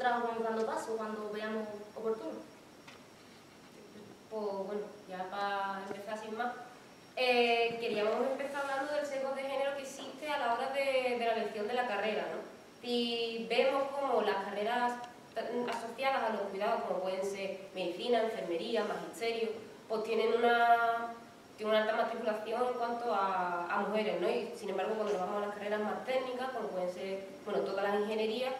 nosotras os vamos dando paso cuando veamos oportuno. Pues bueno, ya para empezar sin más, eh, queríamos empezar hablando del sesgo de género que existe a la hora de, de la elección de la carrera. ¿no? Si vemos como las carreras asociadas a los cuidados, como pueden ser medicina, enfermería, magisterio, pues tienen una, tienen una alta matriculación en cuanto a, a, mujeres, ¿no? Y sin embargo, cuando nos vamos a las carreras más técnicas, como pueden ser, bueno, todas las ingenierías,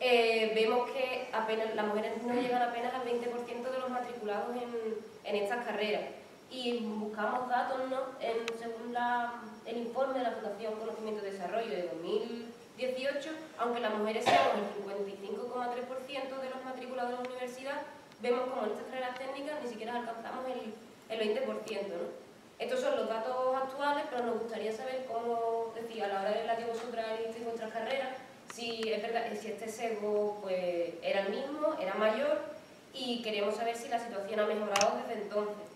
eh, vemos que apenas, las mujeres no llegan apenas al 20% de los matriculados en, en estas carreras y buscamos datos ¿no? en, según la, el informe de la Fundación Conocimiento y Desarrollo de 2018, aunque las mujeres sean el 55,3% de los matriculados de la universidad, vemos como en estas carreras técnicas ni siquiera alcanzamos el, el 20%. ¿no? Estos son los datos actuales, pero nos gustaría saber cómo, decía, a la hora de la que vosotras en vuestras carreras, si es verdad si este sesgo pues, era el mismo, era mayor, y queríamos saber si la situación ha mejorado desde entonces.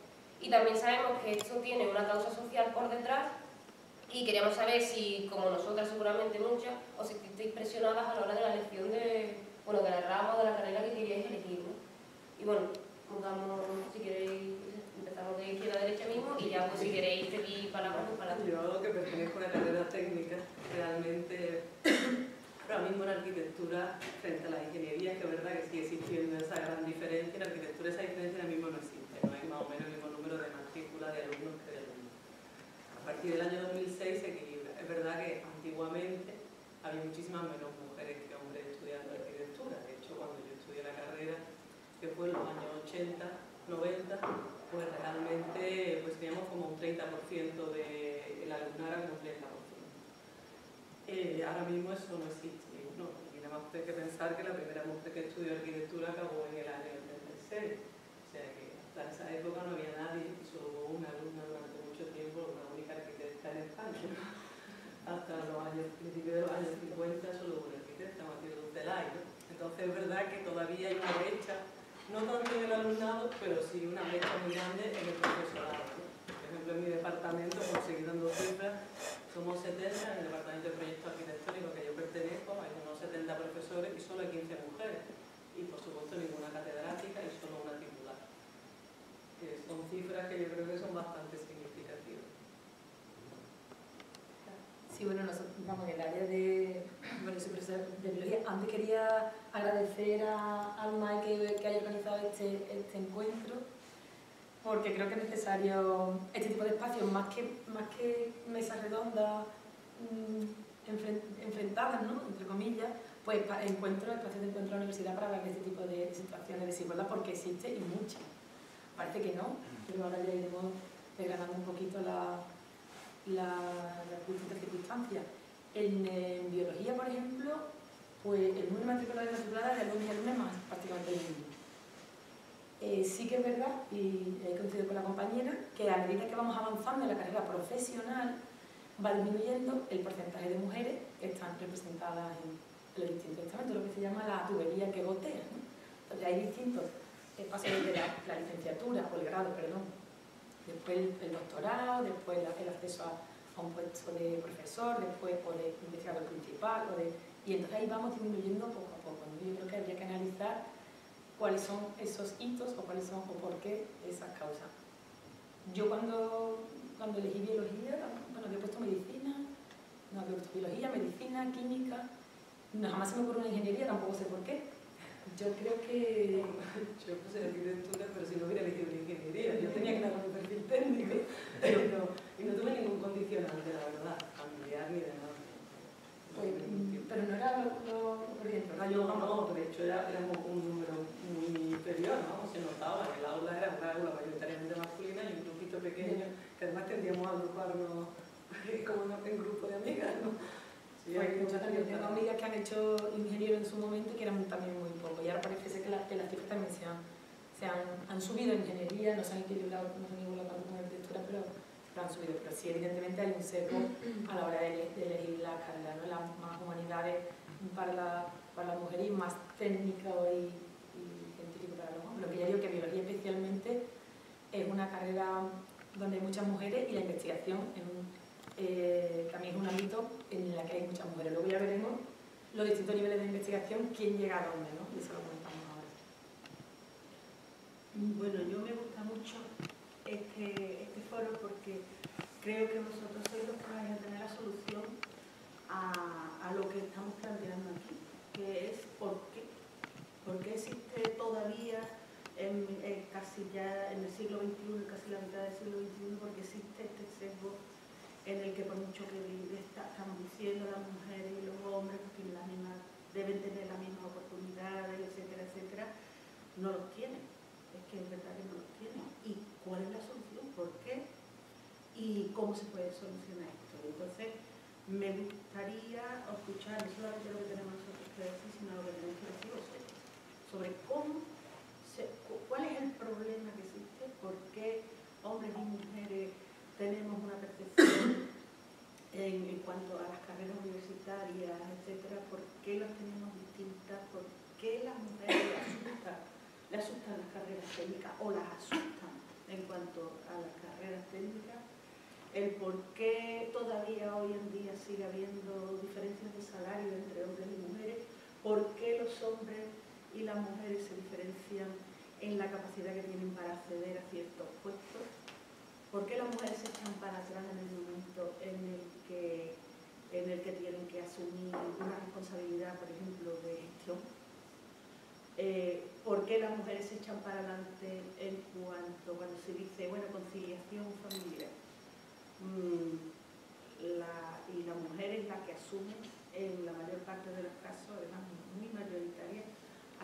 Y también sabemos que esto tiene una causa social por detrás y queríamos saber si, como nosotras seguramente muchas, os sentisteis presionadas a la hora de la elección de, bueno, de la rama o de la carrera que queríais elegir. ¿no? Y bueno, vamos, si queréis, empezamos de izquierda a derecha mismo y ya pues si queréis seguir para abajo, para. Yo que pertenezco a la carrera técnica, realmente ahora mismo en arquitectura frente a la ingeniería, que es verdad que sigue existiendo esa gran diferencia, en arquitectura esa diferencia ahora mismo no existe, no hay más o menos el mismo número de matrícula de alumnos que de alumnos. A partir del año 2006 se equilibra. Es verdad que antiguamente había muchísimas menos mujeres que hombres estudiando arquitectura. De hecho, cuando yo estudié la carrera, que fue en los años 80, 90, pues realmente pues teníamos como un 30% del de alumnado como un 30%. Ahora mismo eso no existe. No, y nada más hay que pensar que la primera mujer que estudió arquitectura acabó en el año 36. O sea que hasta esa época no había nadie, solo una alumna durante mucho tiempo, una única arquitecta en España. Hasta los años, principios de los años 50 solo hubo una arquitecta, Matilde Celay. ¿no? Entonces es verdad que todavía hay una brecha, no tanto en el alumnado, pero sí una brecha muy grande en el profesorado. Por ejemplo, en mi departamento, como seguir dando cifras, somos 70 en el departamento de proyecto arquitectónico que yo pertenezco, hay unos 70 profesores y solo hay 15 mujeres. Y por supuesto ninguna catedrática y solo una titular. Que son cifras que yo creo que son bastante significativas. Sí, bueno, vamos, en el área de, bueno, soy profesora de biología. Antes quería agradecer a Alma que, que haya organizado este, este encuentro, porque creo que es necesario este tipo de espacios, más que, más que mesas redondas enfren, enfrentadas, ¿no? entre comillas, pues encuentro, espacios de encuentro en la universidad para hablar de este tipo de situaciones de desigualdad, porque existe y mucha. Parece que no, pero ahora ya iremos desgranando un poquito la las distintas circunstancias. En, en, biología, por ejemplo, pues el número de matrículas de matriculadas de alumnos y alumnas más prácticamente el mismo. Eh, sí que es verdad, y he coincidido con la compañera, que a medida que vamos avanzando en la carrera profesional, va disminuyendo el porcentaje de mujeres que están representadas en, los distintos estamentos, lo que se llama la tubería que gotea. ¿no? Entonces hay distintos espacios de la, la licenciatura, o el grado, perdón, después el, doctorado, después el acceso a, un puesto de profesor, después o de investigador principal, o de, y entonces ahí vamos disminuyendo poco a poco. Yo creo que habría que analizar cuáles son esos hitos o cuáles son o por qué esas causas. Yo cuando, cuando elegí biología, bueno, había puesto medicina, no había puesto biología, medicina, química, no, jamás se me ocurrió una ingeniería, tampoco sé por qué yo creo que yo puse arquitectura, pero si no hubiera elegido la ingeniería, yo tenía claro mi perfil técnico, pero no, y no tuve ningún condicionante, la verdad, familiar ni de nada. Pues, pero no era lo, corriente, ¿verdad? Yo no, de hecho era, éramos un número muy inferior, ¿no? Se notaba, el aula era una aula mayoritariamente masculina y un grupito pequeño, que además tendíamos a agruparnos como en grupo de amigas, ¿no? pues yo tengo amigas que han hecho ingeniero en su momento y que eran también muy poco. Y ahora parece ser que, las cifras también se, han, se han, han, subido en ingeniería, no se han equilibrado, no se han igualado con arquitectura, pero, pero, han subido. Pero sí, evidentemente hay un sesgo a la hora de, elegir la carrera, ¿no? las más humanidades para la, para la mujer y más técnica y, y científico para los hombres. Lo que ya digo que biología especialmente es una carrera donde hay muchas mujeres y la investigación eh, también es un ámbito en el que hay muchas mujeres. Luego ya veremos los distintos niveles de investigación, quién llega a dónde, ¿no? Y eso lo comentamos ahora. Bueno, yo me gusta mucho este, este foro porque creo que vosotros sois los que vais a tener la solución a, a lo que estamos planteando aquí, que es por qué. ¿Por qué existe todavía en, casi ya en el siglo XXI, casi la mitad del siglo XXI, porque existe este sesgo en el que por mucho que estamos diciendo las mujeres y los hombres que la misma, deben tener las mismas oportunidades, etcétera, etcétera, no los tienen. Es que es verdad que no los tienen. ¿Y cuál es la solución? ¿Por qué? ¿Y cómo se puede solucionar esto? Entonces, me gustaría escuchar, no solamente lo que tenemos nosotros que decir, sino lo que tenemos que decir sobre cómo, cuál es el problema que existe, por qué hombres y mujeres tenemos una percepción en, cuanto a las carreras universitarias, etcétera, por qué las tenemos distintas, por qué las mujeres le asustan, le asustan las carreras técnicas o las asustan en cuanto a las carreras técnicas, el por qué todavía hoy en día sigue habiendo diferencias de salario entre hombres y mujeres, por qué los hombres y las mujeres se diferencian en la capacidad que tienen para acceder a ciertos puestos ¿Por qué las mujeres se echan para atrás en el momento en el que, en el que tienen que asumir una responsabilidad, por ejemplo, de gestión? Eh, ¿Por qué las mujeres se echan para adelante en cuanto cuando se dice, bueno, conciliación familiar? Mm, y la mujer es la que asume, en la mayor parte de los casos, además muy mayoritaria,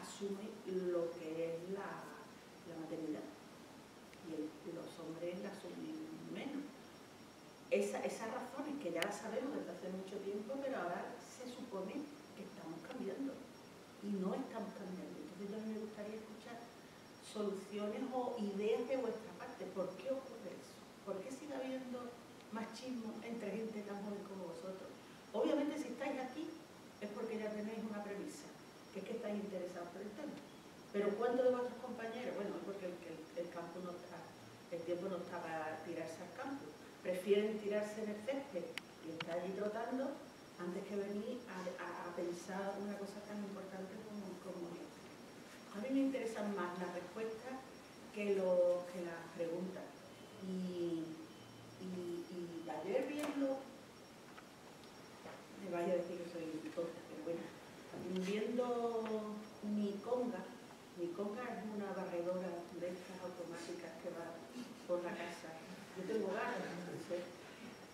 asume lo que es la maternidad y los hombres la asumen menos. Esa, esas razones que ya las sabemos desde hace mucho tiempo, pero ahora se supone que estamos cambiando y no estamos cambiando. Me gustaría escuchar soluciones o ideas de vuestra parte. ¿Por qué ocurre eso? ¿Por qué sigue habiendo machismo entre gente tan joven como vosotros? Obviamente si estáis aquí es porque ya tenéis una premisa, que es que estáis interesados por el tema. Pero ¿cuántos de vuestros compañeros? Bueno, porque el, campo no está, el tiempo no está para tirarse al campo. Prefieren tirarse en el césped y estar allí trotando antes que venir a, pensar una cosa tan importante como. A mí me interesan más las respuestas que, que las preguntas. Y, y, y ayer viendo, me vaya a decir que soy tonta, pero bueno, viendo mi conga, mi conga es una barredora de estas automáticas que va por la casa. Yo tengo ganas, entonces,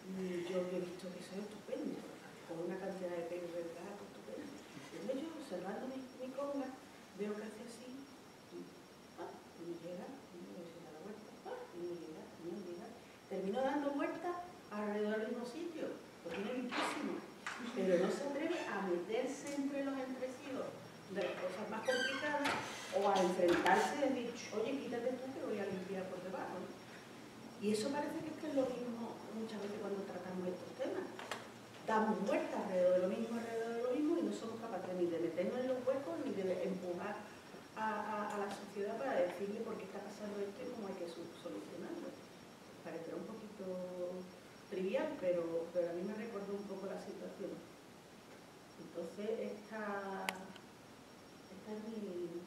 y yo he visto que es estupendo, con una cantidad de pelos de gato estupendo. Yo observando mi, mi conga, veo que hace así, y, vuelta, dando vueltas alrededor del mismo sitio, lo tiene limpísimo, pero no se atreve a meterse entre los entresijos de las cosas más complicadas o a enfrentarse y decir, oye, quítate tú que voy a limpiar por debajo. Y eso parece que es, es lo mismo muchas veces cuando tratamos estos temas. Damos vueltas alrededor de lo mismo, alrededor de somos capaces ni de meternos en los huecos ni de empujar a, la sociedad para decirle por qué está pasando esto y cómo hay que solucionarlo. Parecerá un poquito trivial, pero, a mí me recordó un poco la situación. Entonces, esta, esta es mi,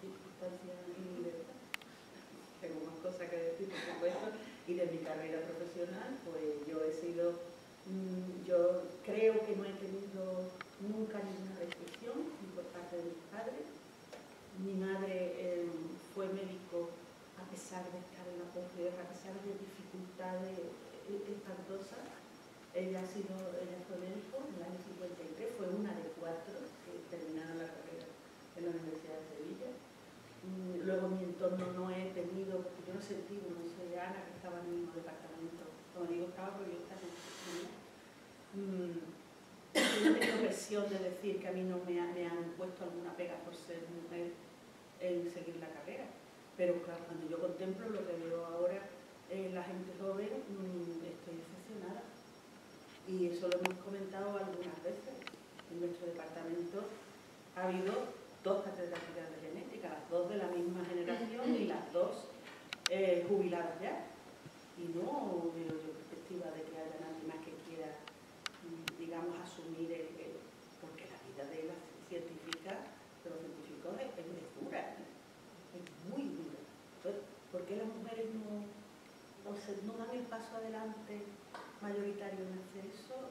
circunstancia mi libertad. Tengo más cosas que decir, por supuesto, y de mi carrera profesional, pues yo he sido, mmm, yo creo que no he tenido nunca ninguna restricción, ni por parte de mis padres. Mi madre eh, fue médico a pesar de estar en la posguerra, a pesar de dificultades espantosas. Ella, ha sido, ella fue médico en el año 53, fue una de cuatro que terminaron la carrera en la Universidad de Sevilla. Mm, Luego mi entorno no he tenido, yo no sentí, no soy Ana, que estaba en el mismo departamento. Como digo, estaba porque yo estaba en mm, Tenido presión de decir que a mí no me, ha, me han puesto alguna pega por ser mujer en seguir la carrera. Pero claro, cuando yo contemplo lo que veo ahora en la gente joven, mmm, estoy decepcionada. Y eso lo hemos comentado algunas veces. En nuestro departamento ha habido dos catedráticas de genética, las dos de la misma generación y las dos eh, jubiladas ya. Y no veo yo perspectiva de que haya nadie más que quiera, digamos, asumir el, el porque la vida de las científicas, de los científicos es, es dura, es muy dura. Entonces, ¿por qué las mujeres no, se, no dan el paso adelante mayoritario en hacer eso?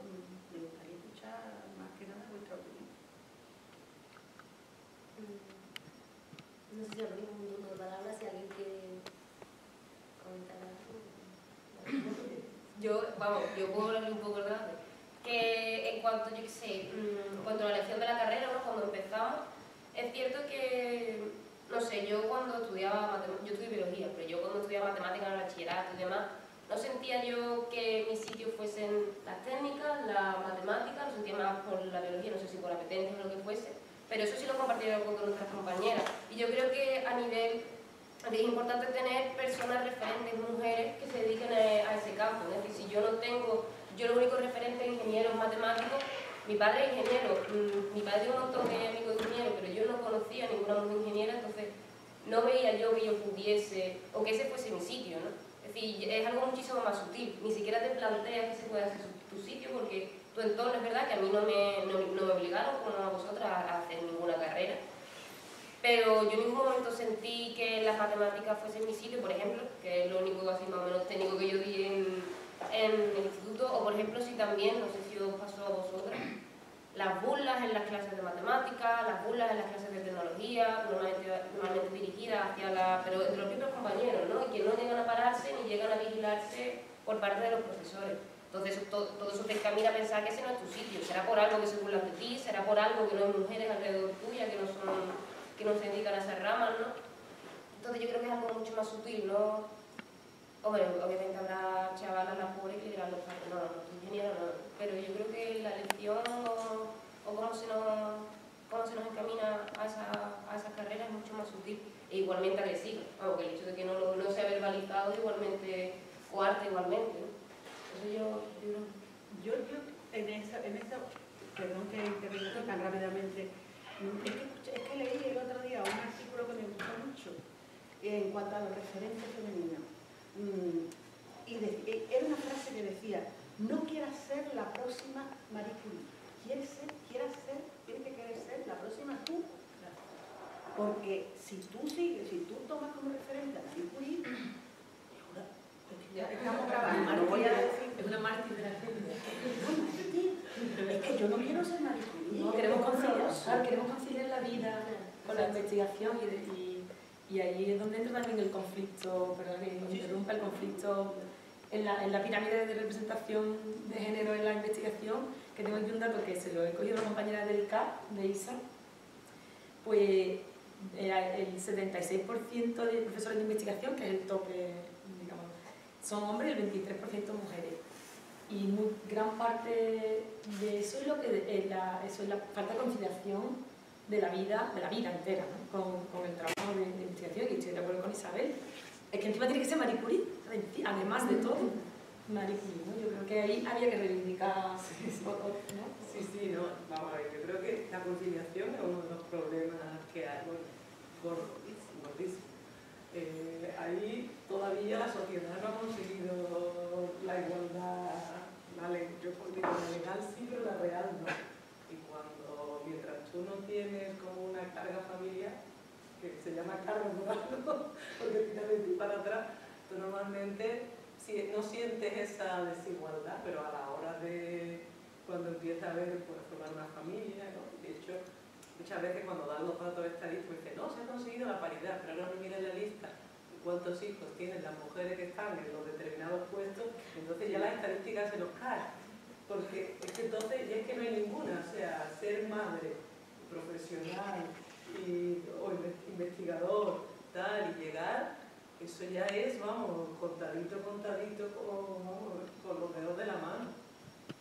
Me gustaría escuchar más que nada vuestra opinión. No sé si abrimos un turno de palabras, si alguien quiere comentar algo. Yo, vamos, yo puedo hablar un poco el debate. Que en cuanto, yo qué sé, mm, en a la elección de la carrera, ¿no? cuando empezamos, es cierto que, no sé, yo cuando estudiaba, matem- yo estudié biología, pero yo cuando estudiaba matemáticas en el bachillerato y demás, no sentía yo que mis sitios fuesen las técnicas, la matemática, lo sentía más por la biología, no sé si por apetencia o lo que fuese, pero eso sí lo compartieron con nuestras compañeras. Y yo creo que a nivel, es importante tener personas referentes, mujeres, que se dediquen a ese campo. Es decir, si yo no tengo, yo lo único referente ingenieros matemáticos, mi padre es ingeniero, mm, mi padre tiene un montón de amigos ingenieros, pero yo no conocía a ninguna mujer ingeniera, entonces no veía yo que yo pudiese, o que ese fuese mi sitio, ¿no? Es decir, es algo muchísimo más sutil, ni siquiera te planteas que se puede hacer tu sitio, porque tu entorno es verdad que a mí no me, no, no me obligaron, como a vosotras, a hacer ninguna carrera, pero yo en ningún momento sentí que las matemáticas fuesen mi sitio, por ejemplo, que es lo único así más o menos técnico que yo di en, en el instituto, o por ejemplo si también, no sé si os pasó a vosotras, las burlas en las clases de matemáticas, las burlas en las clases de tecnología, normalmente, normalmente dirigidas hacia la, pero entre los propios compañeros, ¿no? Y que no llegan a pararse ni llegan a vigilarse por parte de los profesores. Entonces todo, todo eso te encamina a pensar que ese no es tu sitio, será por algo que se burlan de ti, será por algo que no hay mujeres alrededor tuya, que no son, que no se dedican a esas ramas, ¿no? Entonces yo creo que es algo mucho más sutil, ¿no? Hombre, obviamente habrá chavalas, las pobres que dirán los no, no, no, ingeniero, no. Pero yo creo que la elección o, o cómo, se nos, cómo se nos encamina a esa, a esa carrera es mucho más sutil e igualmente agresiva. Aunque el hecho de que no, no sea verbalizado igualmente, coarte igualmente. Eso yo, yo Yo, yo en, esa, en esa, perdón que intervenga tan rápidamente, Es que, es que leí el otro día un artículo que me gustó mucho en cuanto a la referencia femenina. Mm, y de- e- era una frase que decía, no quieras ser la próxima Marie Curie. Quieres ser, quieras ser, tienes que querer ser la próxima tú. Porque si tú sigues, si tú tomas como referente a Marie Curie, Ya estamos grabando, lo voy a decir. Es una mártir de la ciencia. Es que yo no quiero ser Marie Curie. No, queremos conciliar, queremos conciliar la vida con la investigación y, y, y ahí es donde entra también el conflicto, perdón que interrumpa el conflicto en la, en la pirámide de representación de género en la investigación, que tengo aquí un dato que se lo he cogido a una compañera del CAP, de ISA, pues el 76% de profesores de investigación, que es el tope, digamos, son hombres y el 23% mujeres. Y muy, gran parte de eso es lo que es la, eso es la falta de conciliación de la vida, de la vida entera, ¿no? con, con el trabajo de, de investigación, y estoy de acuerdo con Isabel, es que encima tiene que ser Marie Curie, además de todo, Marie Curie, ¿no? Yo creo que ahí había que reivindicar, o- o- ¿no? Sí, sí, no, vamos a ver, yo creo que la conciliación es uno de los problemas que hay, bueno, gordísimo, gordísimo. Eh, ahí todavía la sociedad no ha conseguido la igualdad, la le- yo digo la legal sí, pero la real no. Mientras tú no tienes como una carga familiar, que se llama carga por algo, porque tira de ti para atrás, tú normalmente no sientes esa desigualdad, pero a la hora de cuando empieza a ver, pues, formar una familia, ¿no? De hecho, muchas veces cuando dan los datos estadísticos dicen, no, se ha conseguido la paridad, pero ahora no miren la lista cuántos hijos tienen las mujeres que están en los determinados puestos, entonces ya las estadísticas se nos caen. Porque es que entonces ya es que no hay ninguna, o sea, ser madre, profesional y, o inve- investigador, tal, y llegar, eso ya es, vamos, contadito, contadito, con, con los dedos de la mano.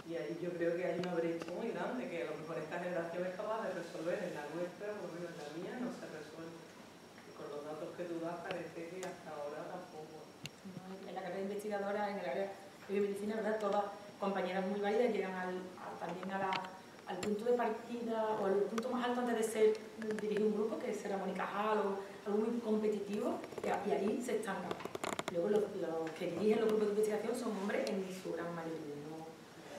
Y ahí yo creo que hay una brecha muy grande que a lo mejor esta generación es capaz de resolver, en la nuestra, por menos en la mía, no se resuelve. Y con los datos que tú das parece que hasta ahora tampoco. En la carrera investigadora, en el área de biomedicina, ¿verdad? Todas compañeras muy válidas llegan al, a- también a la- al punto de partida o al punto más alto antes de ser dirigir un grupo, que será Mónica Hall o algo muy competitivo, y, ahí se estancan. Luego los, los que dirigen los grupos de investigación son hombres en su gran mayoría. ¿no?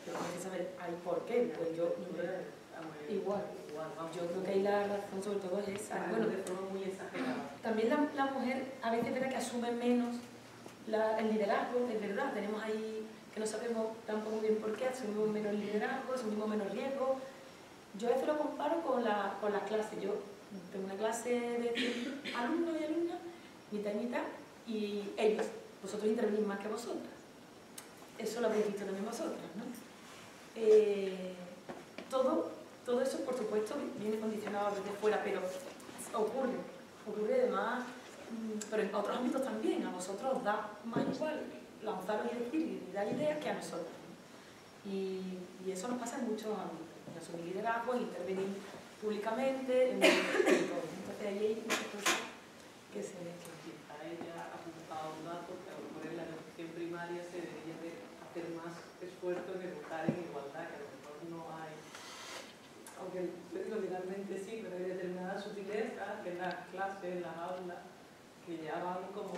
Pero hay que saber ahí por qué. Pues yo, igual, Igual, yo creo que ahí la razón sobre todo es esa. Bueno, de forma muy exagerada. también la, la mujer a veces es verdad que asume menos la- el liderazgo, es verdad, tenemos ahí que no sabemos tampoco bien por qué, asumimos menos liderazgo, asumimos menos riesgo. Yo a veces lo comparo con, la, con las clases. Yo tengo una clase de 100 alumnos y alumnas, mitad y mitad, y ellos, vosotros intervenís más que vosotras. Eso lo habéis visto también vosotras, ¿no? Eh, todo, todo eso, por supuesto, viene condicionado desde fuera, pero ocurre, ocurre además, mm, pero en otros ámbitos también, a vosotros os da más igual lanzaros y decir y dar ideas que a nosotros. ¿no? Y, eso nos pasa en muchos ámbitos, en asumir liderazgo, en intervenir públicamente, en, todo. Entonces ahí hay muchas cosas que se mezclan. Quizá ella ha apuntado un dato que a lo mejor en la educación primaria se debería de hacer más esfuerzo en educar en igualdad, que a lo mejor no hay, aunque legalmente sí, pero hay determinadas sutilezas en las clases, en las aulas, que ya van como,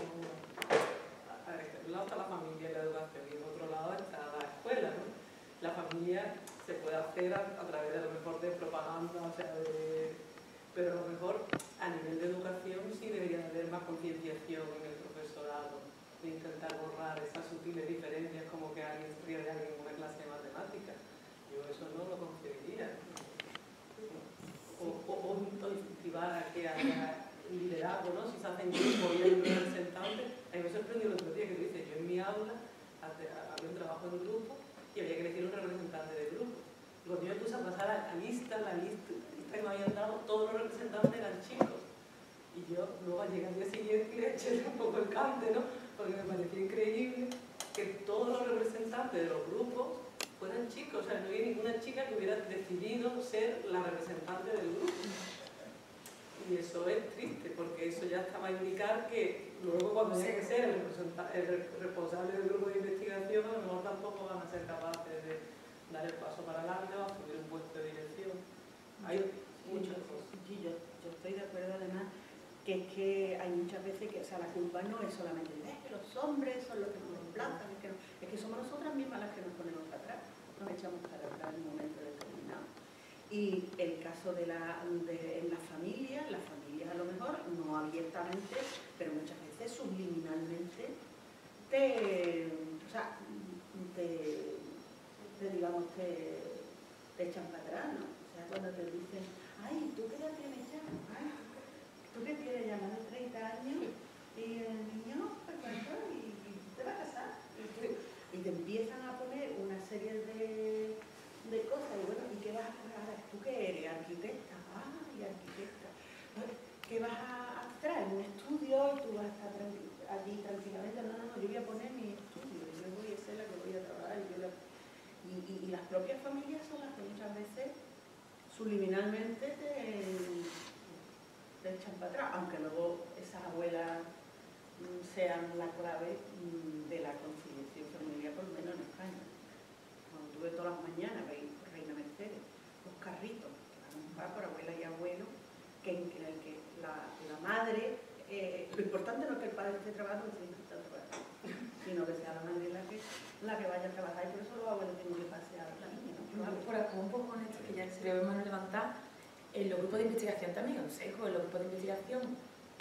por un lado está la familia y la educación y por otro lado está la escuela, ¿no? La familia se puede hacer a, través de lo mejor de propaganda, o sea, de, pero a lo mejor a nivel de educación sí debería haber más concienciación en el profesorado, de intentar borrar esas sutiles diferencias como que alguien se ríe de alguien en una clase de matemáticas. Yo eso no lo concebiría. O, o, o incentivar a que haya liderazgo, ¿no? Si se hacen grupos y hay un representante. A mí me sorprendió el otro día que tú dices, yo en mi aula hace- había un trabajo en grupo y había que elegir un representante del grupo. Digo, yo me puse a pasar a la lista, la lista, la lista que me habían dado, todos los representantes eran chicos. Y yo luego llegué al día siguiente y le eché un poco el cante, ¿no? Porque me parecía increíble que todos los representantes de los grupos fueran chicos. O sea, no había ninguna chica que hubiera decidido ser del grupo. Y eso es triste, porque eso ya está a indicar que luego cuando haya que ser el, responsable del grupo de investigación, a lo mejor tampoco van a ser capaces de dar el paso para adelante o asumir un puesto de dirección. Hay muchas cosas. que es que hay muchas veces que, o sea, la culpa no es solamente es que los hombres son los que nos reemplazan, es que, no, es que somos nosotras mismas las que nos ponemos para atrás, nos echamos para atrás en un momento determinado. Y el caso de la, de, en la familia, la familia a lo mejor, no abiertamente, pero muchas veces subliminalmente, te, o sea, te, te digamos, te, te echan para atrás, ¿no? O sea, cuando te dicen, ay, ¿tú qué edad tienes ya? Ay, tú que tienes ya más de 30 años y el niño, pues cuánto, y, y te vas a casar. Y, tú- y te empiezan a poner una serie de, de cosas, y bueno, ¿y qué vas a hacer? ¿Tú qué eres? Arquitecta. Ay, arquitecta. ¿Qué vas a hacer? Un estudio y tú vas a estar allí tranquilamente. No, no, no, yo voy a poner mi estudio, yo voy a ser la que voy a trabajar. Y, yo la- y, y- y las propias familias son las que muchas veces subliminalmente te, te echan para atrás, aunque luego esas abuelas mm, sean la clave mm, de la conciliación familiar, por lo menos en España. Cuando tuve todas las mañanas, buscar por abuela y abuelo, que en el que la, la madre, eh, lo importante no es que el padre esté trabajando, sino que sea la madre la que, la que vaya a trabajar, y por eso los abuelos tienen que pasear a la niña, ¿no? Por, acá un poco con esto que ya se le ve mano levantar, en los grupos de investigación también, consejo, en los grupos de investigación,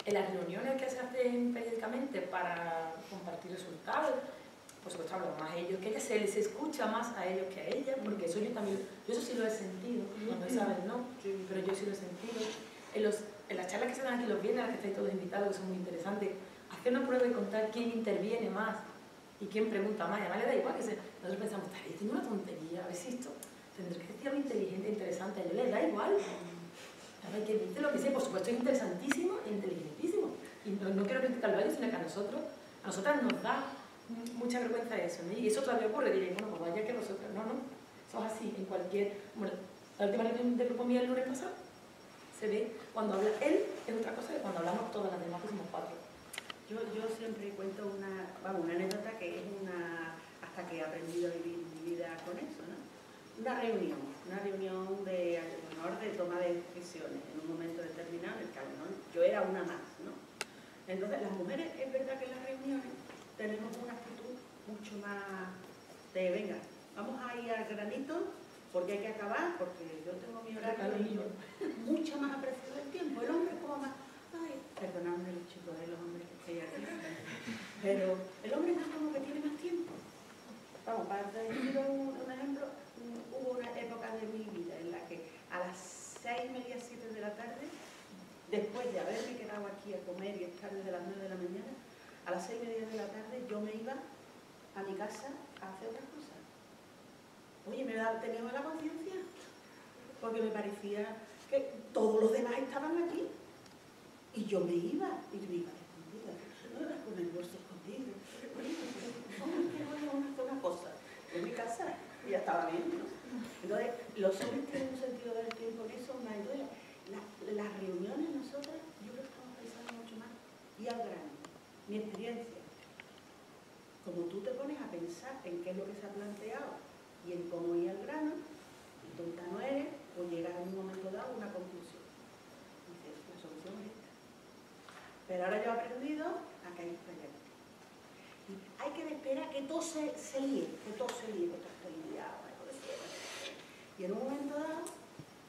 en las reuniones que se hacen periódicamente para compartir resultados, por supuesto hablan más ellos que ella, se les escucha más a ellos que a ella, porque eso yo también, yo eso sí lo he sentido, cuando saben no, pero yo sí lo he sentido. En, los, en las charlas que se dan aquí los viernes, a las que estáis todos invitados, que son muy interesantes, hacer una prueba y contar quién interviene más y quién pregunta más, y además le da igual que se, nosotros pensamos, estaré diciendo una tontería, a ver si esto, tendré que decir algo inteligente, interesante, a ellos les da igual. A ver, que dice lo que sea, por supuesto es interesantísimo e inteligentísimo. Y no, no quiero criticarlo a ellos, sino que a nosotros, a nosotras nos da mucha vergüenza eso, ¿no? Y eso todavía ocurre, diréis, bueno, pues vaya que vosotros, no, no, eso es así, en cualquier, bueno, la última reunión de grupo mía el lunes pasado, se ve, cuando habla él, es otra cosa que cuando hablamos todas las demás, que somos cuatro. Yo, yo siempre cuento una, vamos, una anécdota que es una, hasta que he aprendido a vivir mi vida con eso, ¿no? Una reunión, una reunión de, mejor de toma de decisiones en un momento determinado en el que mejor yo era una más, ¿no? Entonces, las mujeres, es verdad que en las reuniones tenemos una actitud mucho más de, venga, vamos a ir al granito porque hay que acabar, porque yo tengo mi horario y yo, mucha más aprecio del tiempo. El hombre es como más, ay, perdonadme los chicos de los hombres que estoy aquí, pero el hombre es como que tiene más tiempo. Vamos, para decir un, un ejemplo, mm, hubo una época de mi vida en la que a las seis, media, siete de la tarde, después de haberme quedado aquí a comer y estar desde las nueve de la mañana, a las seis y media de la tarde yo me iba a mi casa a hacer otras cosas. Oye, me da- tenía mala conciencia, porque me parecía que todos los demás estaban aquí. Y yo me iba, y me iba escondida, con el bolso escondido. Oye, ¿cómo es hacer una cosa? En mi casa, y ya estaba bien, ¿no? Entonces, los hombres tienen un sentido del tiempo que eso más. Entonces, la- las reuniones nosotras, yo creo que estamos pensando mucho más. Y al grano, mi experiencia. Como tú te pones a pensar en qué es lo que se ha planteado y en cómo ir al grano, tonta no eres, o llegas en un momento dado a una conclusión. Dices, la solución es esta. Pero ahora yo he aprendido a que hay. Y hay que esperar que todo se, se líe, que todo se líe, que todo se líe. Y en un momento dado,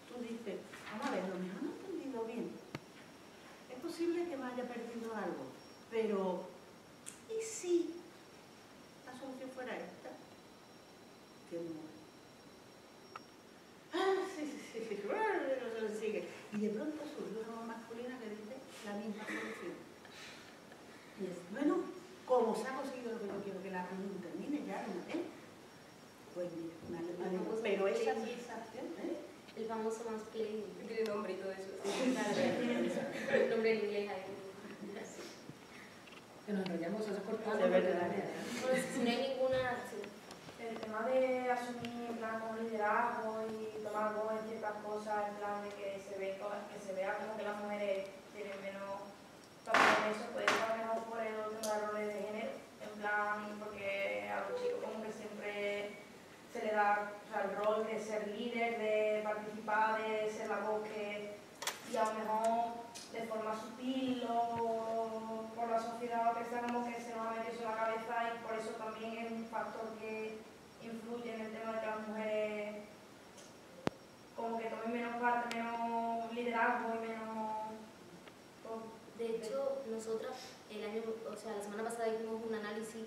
tú dices, vamos a ver, lo mejor no entendido bien. Es posible que me haya perdido algo, pero ¿y si la solución fuera esta? Que no. Ah, sí, sí, sí, sí. Bueno, sigue. Y de pronto surgió una voz masculina que dice la misma solución. Y es, bueno, como se ha conseguido lo que yo quiero que la reunión termine ya una vez, pues mira, me alegro. Pero esa sensación, ¿eh? El famoso mansplaining. Tiene nombre y todo eso. El nombre en inglés ahí. Que nos enrollamos, eso es cortado. De verdad. Si no hay ninguna... sí. El tema de asumir en plan como liderazgo y tomar voz en ciertas cosas, en plan de que se, ve, que se vea como que las mujeres tienen menos papel en eso, puede lo mejor por el de roles de género, en plan, porque a los chicos como que siempre se le da o sea, el rol de ser líder, de participar, de ser la voz que, y a lo mejor de de forma sutil o por la sociedad que sea como que se nos ha metido en la cabeza y por eso también es un factor que influye en el tema de que las mujeres como que tomen menos parte, menos liderazgo y menos... De hecho, nosotras el año, o sea, la semana pasada hicimos un análisis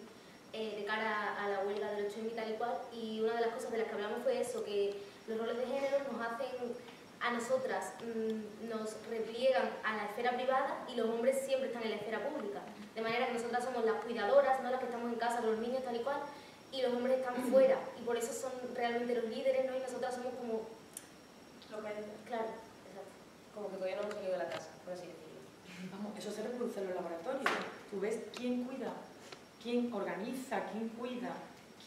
eh, de cara a la huelga del 8 y tal y cual, y una de las cosas de las que hablamos fue eso, que los roles de género nos hacen a nosotras, mm, nos repliegan a la esfera privada y los hombres siempre están en la esfera pública. De manera que nosotras somos las cuidadoras, ¿no? las que estamos en casa con los niños tal y cual, y los hombres están fuera, y por eso son realmente los líderes, ¿no? Y nosotras somos como... Lo que Claro, exacto. Como que todavía no hemos salido de la casa, por así decirlo. Vamos, eso se reproduce en los laboratorios. Tú ves quién cuida, quién organiza, quién cuida,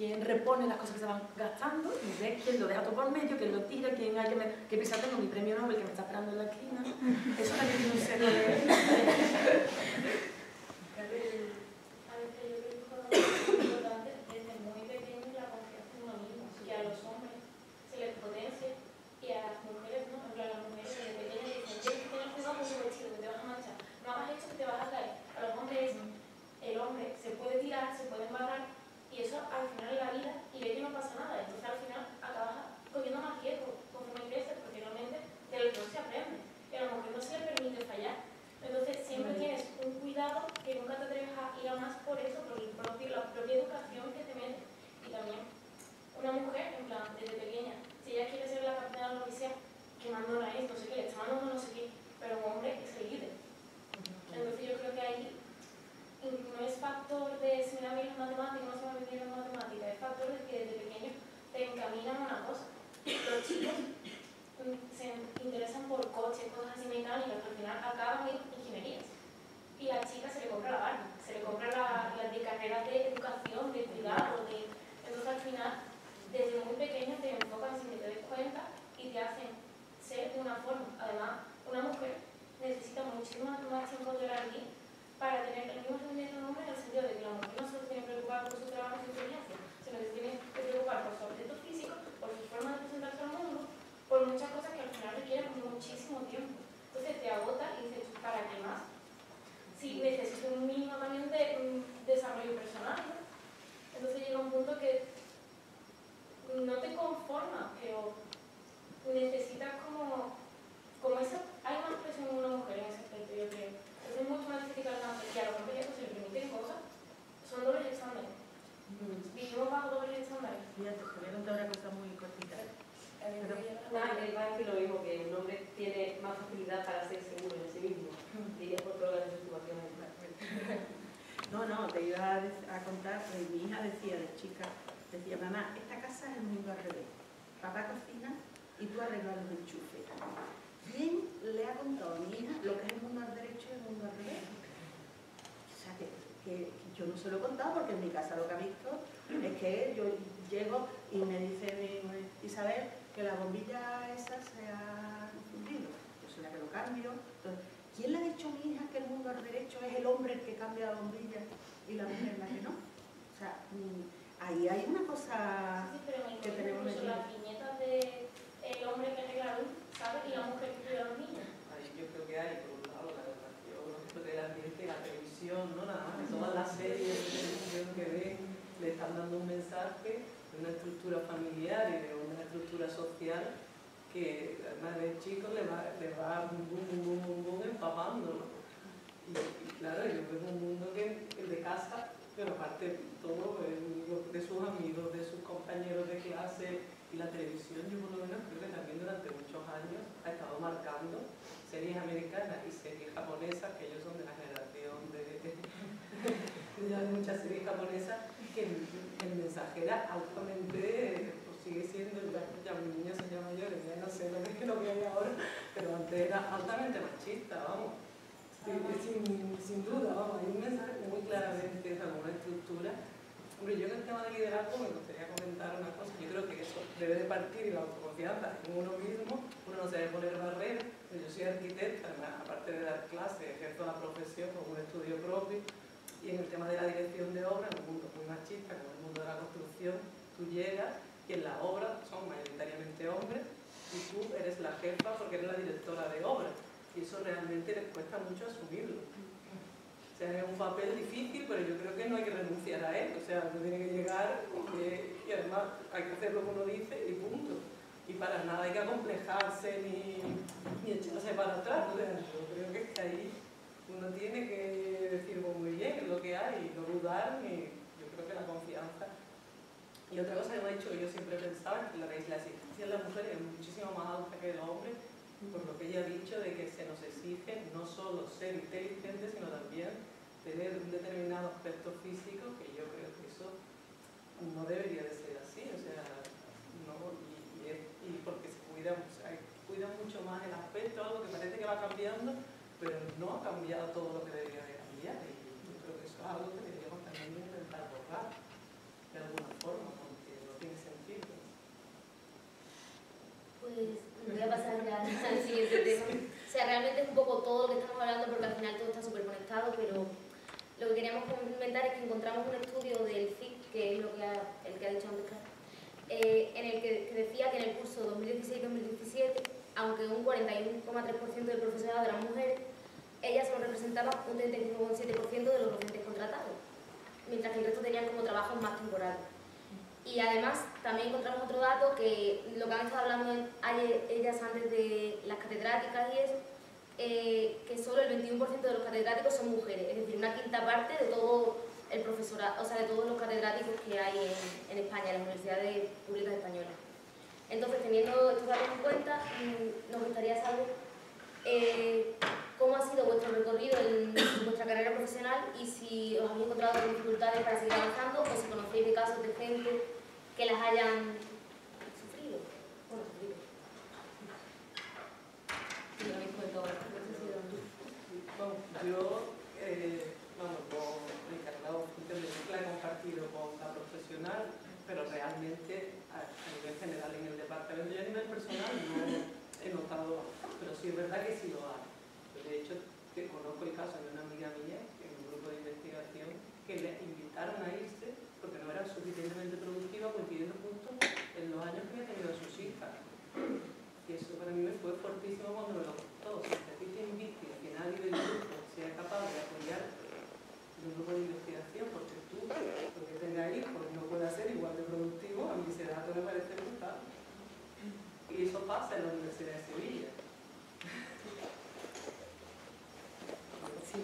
quién repone las cosas que se van gastando y quién lo deja todo por medio, quién lo tira, quién hay que, me, que pensar tengo mi premio Nobel que me está esperando en la esquina. Eso también tiene un seno de... televisión, ¿no? Nada todas las series de televisión que ven le están dando un mensaje de una estructura familiar y de una estructura social que además de chicos le va, le va bum, bum, bum, empapando, ¿no? Y, claro, yo veo un mundo que de casa, pero aparte todo el- de sus amigos, de sus compañeros de clase y la televisión, yo por lo menos creo que también durante muchos años ha estado marcando series americanas y series japonesas, que ellos son de la generación ya de muchas series japonesas, que el, el mensaje era altamente, pues sigue siendo, ya, ya mi niño se llama mayor, ya no sé lo que, lo que hay ahora, pero antes era altamente machista, vamos. Sí, sin, sin duda, vamos, hay un mensaje muy claramente de alguna estructura. Hombre, yo en el tema de liderazgo me gustaría comentar una cosa. Yo creo que eso debe de partir de la autoconfianza en uno mismo. Uno no se debe poner barreras. Yo soy arquitecta, además, aparte de dar clases, ejerzo la profesión con un estudio propio. Y en el tema de la dirección de obra, en un mundo muy machista, como el mundo de la construcción, tú llegas y en la obra son mayoritariamente hombres y tú eres la jefa porque eres la directora de obra. Y eso realmente les cuesta mucho asumirlo. O sea, es un papel difícil, pero yo creo que no hay que renunciar a él. O sea, uno tiene que llegar y, además hay que hacer lo que uno dice y punto. Y para nada hay que acomplejarse ni, ni echarse para atrás. O sea, yo creo que ahí uno tiene que decir pues, muy bien lo que hay no dudar ni yo creo que la confianza. Y otra cosa que me ha dicho yo siempre pensaba que la, la de la mujer es muchísimo más alta que el hombre por lo que ella ha dicho de que se nos exige no solo ser inteligente sino también tener un determinado aspecto físico que yo creo que eso no debería de ser así o sea no y, y, porque se cuida mucho más el aspecto algo que parece que va cambiando pero no ha cambiado todo lo que debería de cambiar y yo creo que eso es algo que deberíamos también intentar borrar de alguna forma, porque no tiene sentido. Pues voy a pasar ya al siguiente tema. O sea, realmente es un poco todo lo que estamos hablando porque al final todo está súper conectado, pero lo que queríamos comentar es que encontramos un estudio del FIC, que es lo que ha, el que ha dicho antes, eh, en el que, que decía que en el curso 2016-2017 aunque un 41,3% del profesorado las mujeres, ellas solo representaban un 35,7% de los docentes contratados, mientras que el resto tenían como trabajos más temporales. Y además también encontramos otro dato que lo que han estado hablando ellas antes de las catedráticas y eso, eh, que solo el 21% de los catedráticos son mujeres, es decir, una quinta parte de todo el profesorado, o sea, de todos los catedráticos que hay en, en España, en las universidades públicas españolas. Entonces, teniendo estos datos en cuenta, mm, nos gustaría saber eh, cómo ha sido vuestro recorrido en vuestra carrera profesional y si os habéis encontrado dificultades para seguir avanzando o si conocéis de casos de gente que las hayan sufrido. Bueno, sufrido. Yo, eh, bueno, con mi carrera la he compartido con la profesional, pero realmente nivel general. En el departamento, yo a nivel personal no he notado, pero sí es verdad que sí lo hay. De hecho, te conozco el caso de una amiga mía en un grupo de investigación que le invitaron a irse porque no era suficientemente productiva coincidiendo justo en los años que había tenido sus hijas. Y eso para mí me fue fortísimo cuando me lo contó. Si te invite a que nadie del grupo sea capaz de apoyar en un grupo de investigación porque tú, porque tenga hijos, no pueda ser igual de productivo, a mí ese dato me parece brutal. Y eso pasa en la Universidad de Sevilla. Sí.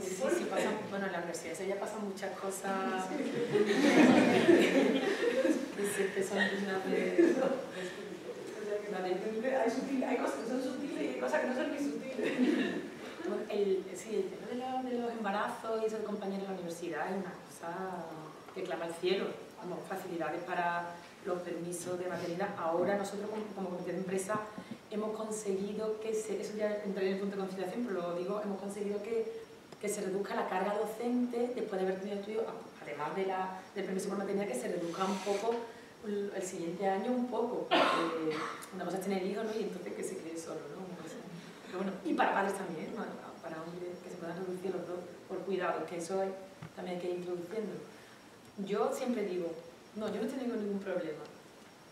Sí, sí, pasa, bueno, en la Universidad de Sevilla muchas cosas que son dignas de... Hay cosas que son sutiles y hay cosas que no son ni sutiles. El, sí, el tema de, los embarazos y eso de compañeros en la universidad es una cosa que clama al cielo, facilidades para los permisos de maternidad. Ahora nosotros como, comité de empresa hemos conseguido que se, eso ya entré en el punto de conciliación, pero lo digo, hemos conseguido que, que se reduzca la carga docente después de haber tenido estudios, además de la, del permiso por maternidad, que se reduzca un poco el siguiente año un poco, una cosa es tener hijos ¿no? y entonces que se cree solo, ¿no? bueno, y para padres también, para hombres que se puedan reducir los dos por cuidado, que eso también hay que ir introduciendo. Yo siempre digo, no, yo no tengo ningún problema,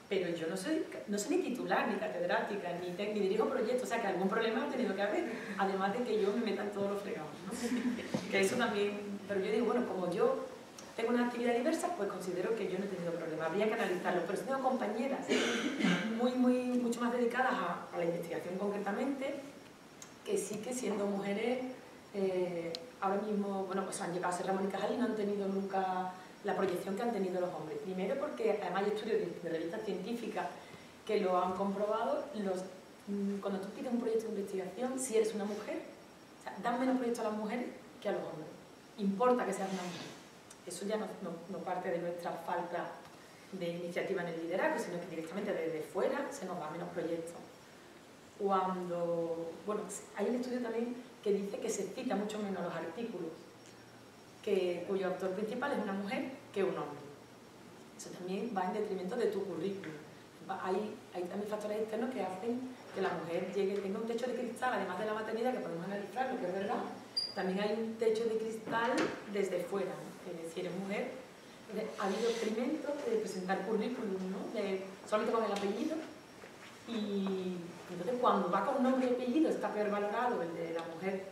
pero yo no soy, no soy ni titular, ni catedrática, ni, ni dirijo proyectos, o sea que algún problema ha tenido que haber, además de que yo me meta en todos los fregados, ¿no? que eso también, pero yo digo, bueno, como yo tengo una actividad diversa, pues considero que yo no he tenido problema, habría que analizarlo, pero si tengo compañeras muy, muy, mucho más dedicadas a, a la investigación concretamente, que sí que siendo mujeres, eh, ahora mismo, bueno, pues han llegado a ser Ramón y Cajal y no han tenido nunca la proyección que han tenido los hombres. Primero porque además hay estudios de, revistas científicas que lo han comprobado, los, mm, cuando tú pides un proyecto de investigación, si eres una mujer, dan menos proyectos a las mujeres que a los hombres. Importa que seas una mujer. Eso ya no, no parte de nuestra falta de iniciativa en el liderazgo, sino que directamente desde fuera se nos da menos proyectos cuando, bueno, hay un estudio también que dice que se cita mucho menos los artículos, que, cuyo autor principal es una mujer que un hombre. Eso también va en detrimento de tu currículum. Hay, hay también factores externos que hacen que la mujer llegue, tenga un techo de cristal, además de la maternidad, que podemos analizar, lo que es verdad, también hay un techo de cristal desde fuera, es decir, es mujer. Ha habido experimentos de presentar currículum, ¿no? de, solamente con el apellido, y cuando va con nombre y apellido está peor valorado el de la mujer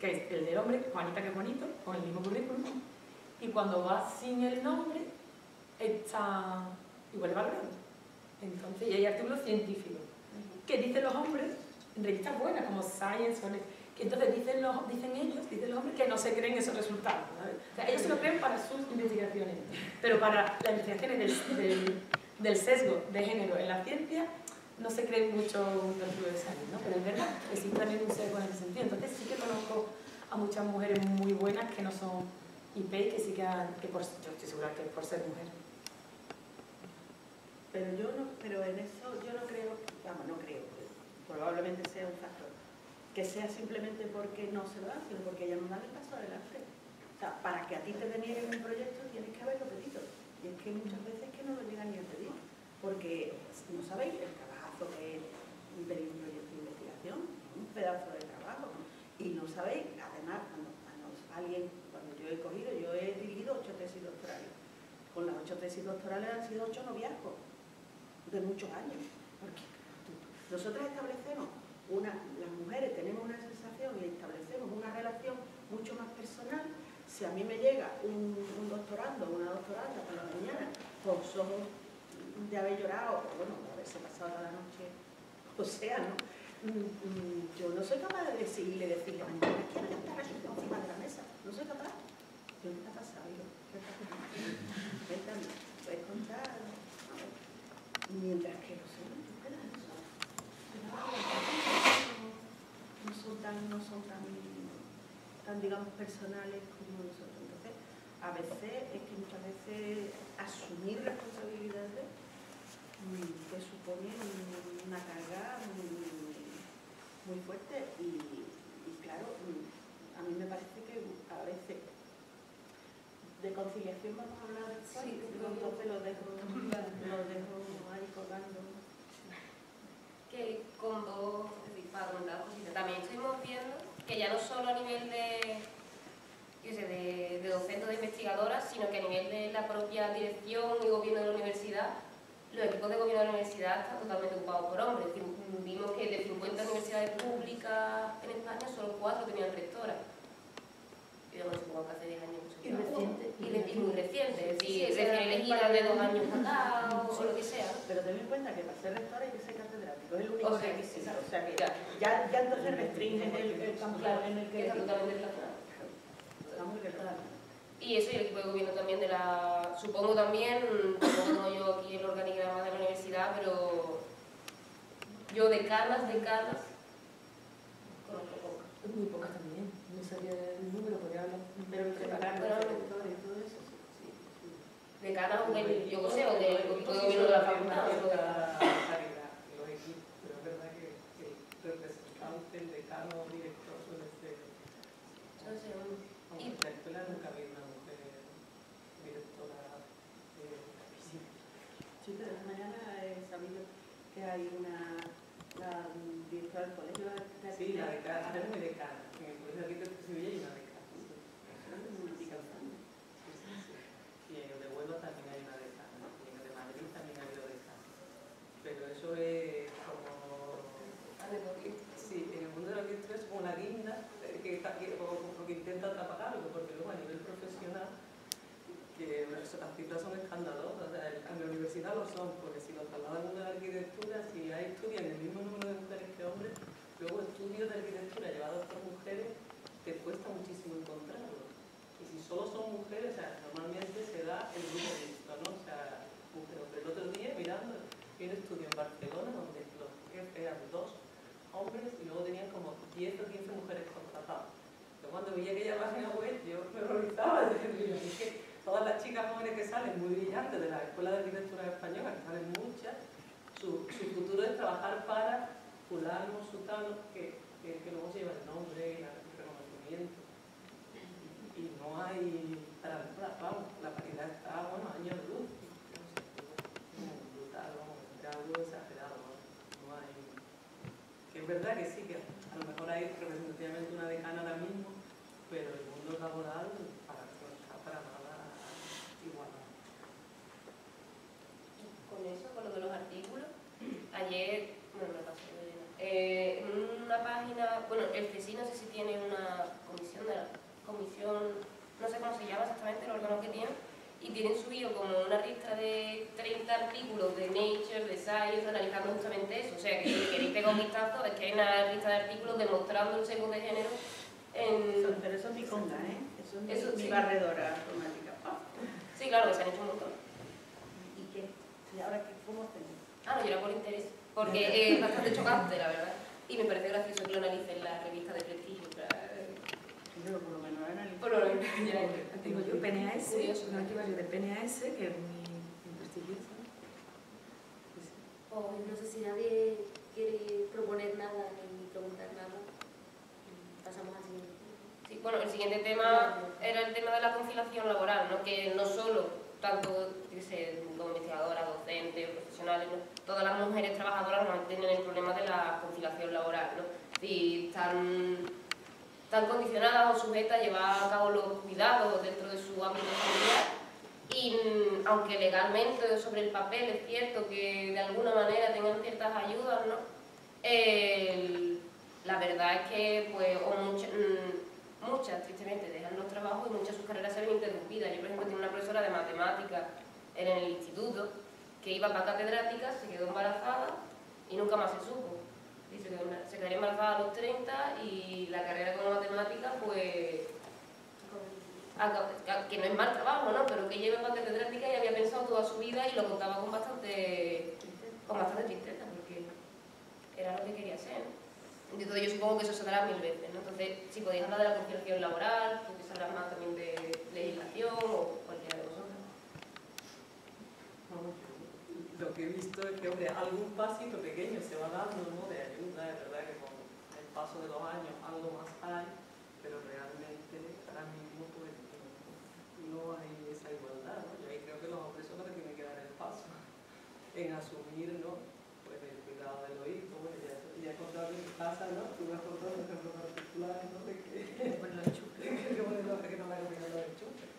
que el del hombre, Juanita que es bonito, con el mismo currículum, y cuando va sin el nombre está igual de valorado. Entonces, y hay artículos científicos que dicen los hombres en revistas buenas como Science que entonces dicen, los, ellos, dicen los hombres que no se creen esos resultados. O sea, ellos se lo creen para sus investigaciones, pero para las investigaciones del, sesgo de género en la ciencia no se cree mucho un perfil de sangre, ¿no? Pero es verdad, existe también un sesgo en ese sentido. Entonces sí que conozco a muchas mujeres muy buenas que no son IP, que sí que, por, yo estoy segura que por ser mujer. Pero yo no, pero en eso yo no creo, vamos, no creo, probablemente sea un factor, que sea simplemente porque no se lo dan, sino porque ya no dan el paso adelante. O sea, para que a ti te denieguen un proyecto tienes que haberlo pedido. Y es que muchas veces que no lo llegan ni a pedir, porque no sabéis el trabajo que es pedir un proyecto de investigación, un pedazo de trabajo, y no sabéis, además, cuando, alguien, yo he cogido, yo he dirigido ocho tesis doctorales. Con las ocho tesis doctorales han sido ocho noviazgos de muchos años. Porque nosotros establecemos, una, las mujeres tenemos una sensación y establecemos una relación mucho más personal. Si a mí me llega un, doctorando, una doctoranda por la mañana, con los ojos de haber llorado, bueno, de haberse pasado la noche, o sea, ¿no? Mm, mm, Yo no soy capaz de decirle, decirle, mañana quiero estar aquí encima de la mesa. No soy capaz. ¿Qué te ha pasado? ¿Qué te ha pasado? Cuéntame, ¿puedes contar? Mientras que los hombres, no son tan, no son tan, tan, digamos, personales como nosotros. Entonces, a veces, es que muchas veces asumir responsabilidades te supone un- una carga muy, muy fuerte y, y claro, a mí me parece que a veces de conciliación vamos a hablar después, Sí, entonces lo dejo, lo dejo ahí colgando. que con dos, para dos cositas. También estuvimos viendo que ya no solo a nivel de, yo sé, de, de docentes de investigadoras, sino que a nivel de la propia dirección y gobierno de la universidad, los equipos de gobierno de la universidad están totalmente ocupados por hombres. Vimos que de 50 universidades públicas en España, solo 4 tenían rectora. Y no supongo que hace 10 años mucho Y tiempo. reciente. Y, y muy reciente, es decir, o sea, elegida de dos años acá o lo que sea. ¿no? Pero ten en cuenta que para ser rector hay que ser catedrático, es el único O sea, requisito. O sea que Ya. ya, ya entonces restringen el, el campo en el que Está totalmente relacionado. está muy relacionado. Y eso y el equipo de gobierno también de la... Supongo también, supongo yo aquí el organigrama de la universidad, pero yo de canas, de canas, conozco pocas. Muy pocas también, no sabía el número, podría Pero el preparar Pero- los rectores y todo eso, sí, sí. De canas, o del, yo qué sé, o del equipo de gobierno de la facultad. de- los equipos, pero es verdad que el representante, el decano o director suele ser. No Aunque en la escuela nunca había una mujer directora eh, física. Sí, pero esta mañana he sabido que hay una la directora del colegio de Sí, la decana, es muy decana. Artículos de Nature, de Science, analizando justamente eso. O sea, que si queréis pegar un vistazo, es que hay una lista de artículos demostrando el sesgo de género en... Son- Pero eso es mi conga, ¿eh? Eso es mi- Eso mi sí. barredora automática. Ah, Sí, claro, que se han hecho un montón. ¿Y qué? ¿Y ahora qué? ¿Cómo hacemos? Ah, no, yo era por interés, porque es bastante chocante, la verdad. Y me parece gracioso que lo analicen en la revista de prestigio. Pero por lo menos analizo. Por lo menos, ya, ya. Tengo yo PNAS, un archivario de PNAS que es muy, muy prestigioso. Pues sí. O no sé si nadie quiere proponer nada ni preguntar nada. Pasamos al siguiente. Sí, bueno, el siguiente tema era el tema de la conciliación laboral, ¿no? que no solo, tanto sé, como investigadoras, docentes, profesionales, ¿no? todas las mujeres trabajadoras no tienen el problema de la conciliación laboral, ¿no? Si están, están condicionadas o sujetas a llevar a cabo los cuidados dentro de su ámbito familiar y mm, aunque legalmente sobre el papel es cierto que de alguna manera tengan ciertas ayudas, ¿no? La verdad es que pues, o mucha- mm, muchas tristemente dejan los trabajos y muchas sus carreras se ven interrumpidas. Yo por ejemplo tengo una profesora de matemáticas en el instituto que iba para catedrática, se quedó embarazada y nunca más se supo. Y se, quedó, se quedaría embarazada a los 30 y la carrera como matemática pues que no es mal trabajo, ¿no? Pero que lleva para catedrática y había pensado toda su vida y lo contaba con bastante, con bastante tristeza, porque era lo que quería ser. ¿no? Entonces yo supongo que eso se dará mil veces, ¿no? Entonces, si podéis hablar de la conciliación laboral, porque sabrás más también de legislación o cualquiera de vosotros. Lo que he visto es que, hombre, algún pasito pequeño se va dando, ¿no? De ayuda, es verdad que con el paso de los años algo más hay, pero realmente ahora mismo pues no, hay esa igualdad, ¿no? Yo ahí creo que los hombres son los que tienen que dar el paso en asumir, ¿no? Pues el cuidado de los hijos, bueno, ya, ya he contado en mi casa, ¿no? Tuve fotos de ejemplos particulares, ¿no? De que, Bueno, chupa. que, bueno, que no me ha comido los enchufes.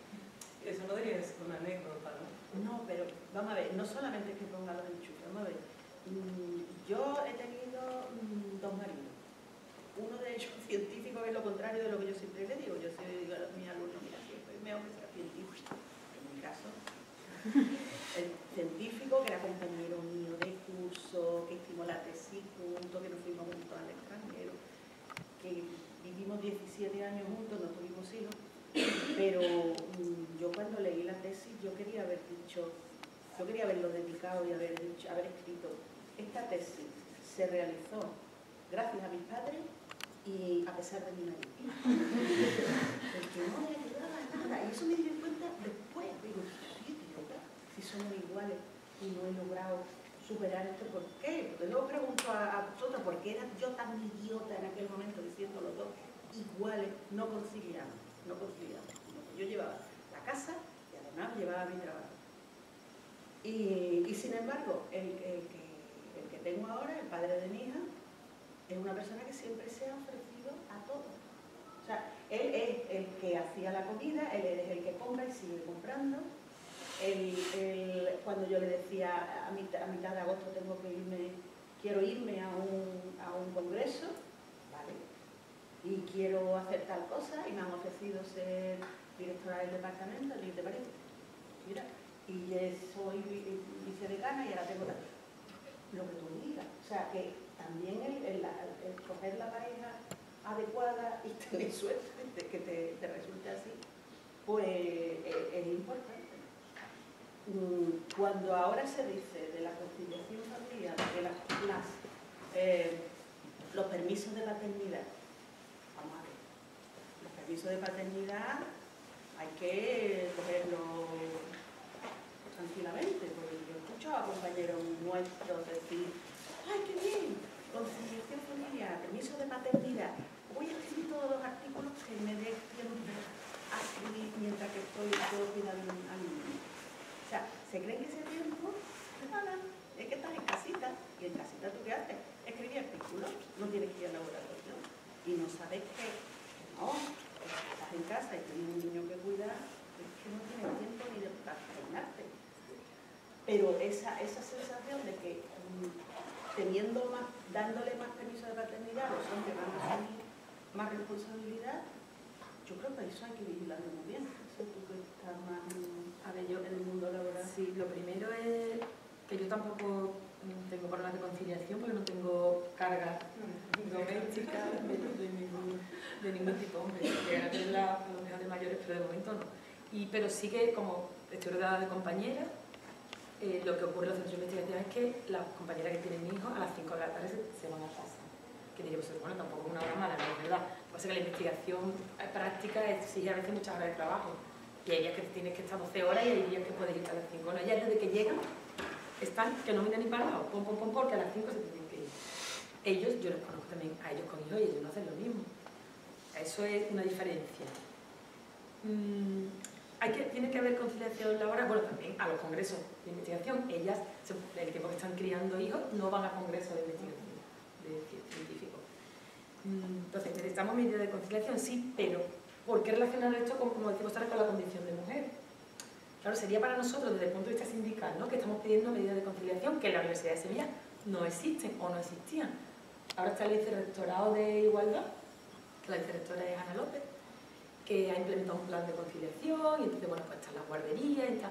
Eso no debería ser una anécdota, ¿no? No, pero vamos a ver, no solamente es que ponga los enchufes, vamos a ver. Mm, Yo he tenido mm, dos maridos. Uno de ellos científico, que es lo contrario de lo que yo siempre le digo. Yo siempre digo a mis alumnos, mira, siempre que sea científico. En mi caso, el científico que era compañero mío de curso, que hicimos la tesis juntos, que nos fuimos juntos al extranjero, que vivimos 17 años juntos, no tuvimos hijos. Pero mm, yo cuando leí la tesis, yo quería haber dicho, yo quería haberlo dedicado y haber, dicho, haber escrito, esta tesis se realizó gracias a mis padres y a pesar de mi marido. Porque no Y eso me di cuenta después. Digo, soy idiota, si somos iguales y no he logrado superar esto, ¿por qué? Porque luego pregunto a, a vosotros, ¿por qué era yo tan idiota en aquel momento diciendo los dos iguales? No conciliamos, no conciliamos. Yo llevaba la casa y además llevaba mi trabajo. Y, sin embargo, el, el que, el que tengo ahora, el padre de mi hija, es una persona que siempre se ha ofrecido a todo. O sea, él es el que hacía la comida, él es el que compra y sigue comprando. Él- cuando yo le decía a mitad, de agosto tengo que irme, quiero irme a un, a un congreso, ¿vale? Y quiero hacer tal cosa y me han ofrecido ser directora del departamento, te parece, mira, y soy vi- vicedecana y ahora tengo la- lo que tú digas. O sea, que también el, el, el coger la pareja adecuada y tener suerte que te, te resulte así, pues eh, es importante. Mm, Cuando ahora se dice de la conciliación familiar, de las, las, eh, los permisos de paternidad, vamos a ver, los permisos de paternidad hay que cogerlos tranquilamente, porque yo escucho a compañeros nuestros decir, ¡ay, qué bien! Conciliación familiar, permiso de paternidad. Voy a escribir todos los artículos que me dé tiempo a escribir mientras que estoy cuidando al niño. O sea, ¿se creen que ese tiempo? Nada, es que estás en casita, y en casita tú qué haces? Escribir artículos, no tienes que ir al laboratorio. Y no sabes que, no, estás en casa y tienes un niño que cuidar, es que no tienes tiempo ni de peinarte. Pero esa, esa sensación de que mm, teniendo más, dándole más permiso de paternidad a los hombres pues eso hay que vigilarlo muy bien. Tú que estás más a ver, yo en el mundo laboral. Sí, lo primero es que yo tampoco mm, tengo problemas de conciliación porque no tengo carga doméstica de, de ningún, de ningún tipo. Hombre, llegar a tenerla a lo mejor de mayores, pero de momento no. Y, pero sí que, como estoy rodeada de compañeras, eh, lo que ocurre en los centros de investigación es que las compañeras que tienen hijos a las 5 de la tarde se, se van a casa. Que diría, pues bueno, tampoco es una hora mala, no es verdad. Lo que pasa que la investigación eh, práctica exige a veces muchas horas de trabajo. Y hay días que tienes que estar 12 horas y hay días que puedes ir a las 5. Bueno, ellas desde que llegan están que no miran ni parados, pom, pom, pom, porque a las 5 se tienen que ir. Ellos, yo les conozco también a ellos con hijos y ellos no hacen lo mismo. Eso es una diferencia. Mm, hay que, tiene que haber conciliación laboral, bueno, también a los congresos de investigación. Ellas, el tiempo que están criando hijos, no van a congresos de investigación de ci- científicos. Mm, Entonces, necesitamos medidas de conciliación, sí, pero ¿por qué relacionar esto, con, como decimos ahora, con la condición de mujer? Claro, sería para nosotros, desde el punto de vista sindical, ¿no? que estamos pidiendo medidas de conciliación que en la Universidad de Sevilla no existen o no existían. Ahora está el vicerrectorado de Igualdad, que la vicerrectora es Ana López, que ha implementado un plan de conciliación, y entonces, bueno, pues están las guarderías, está...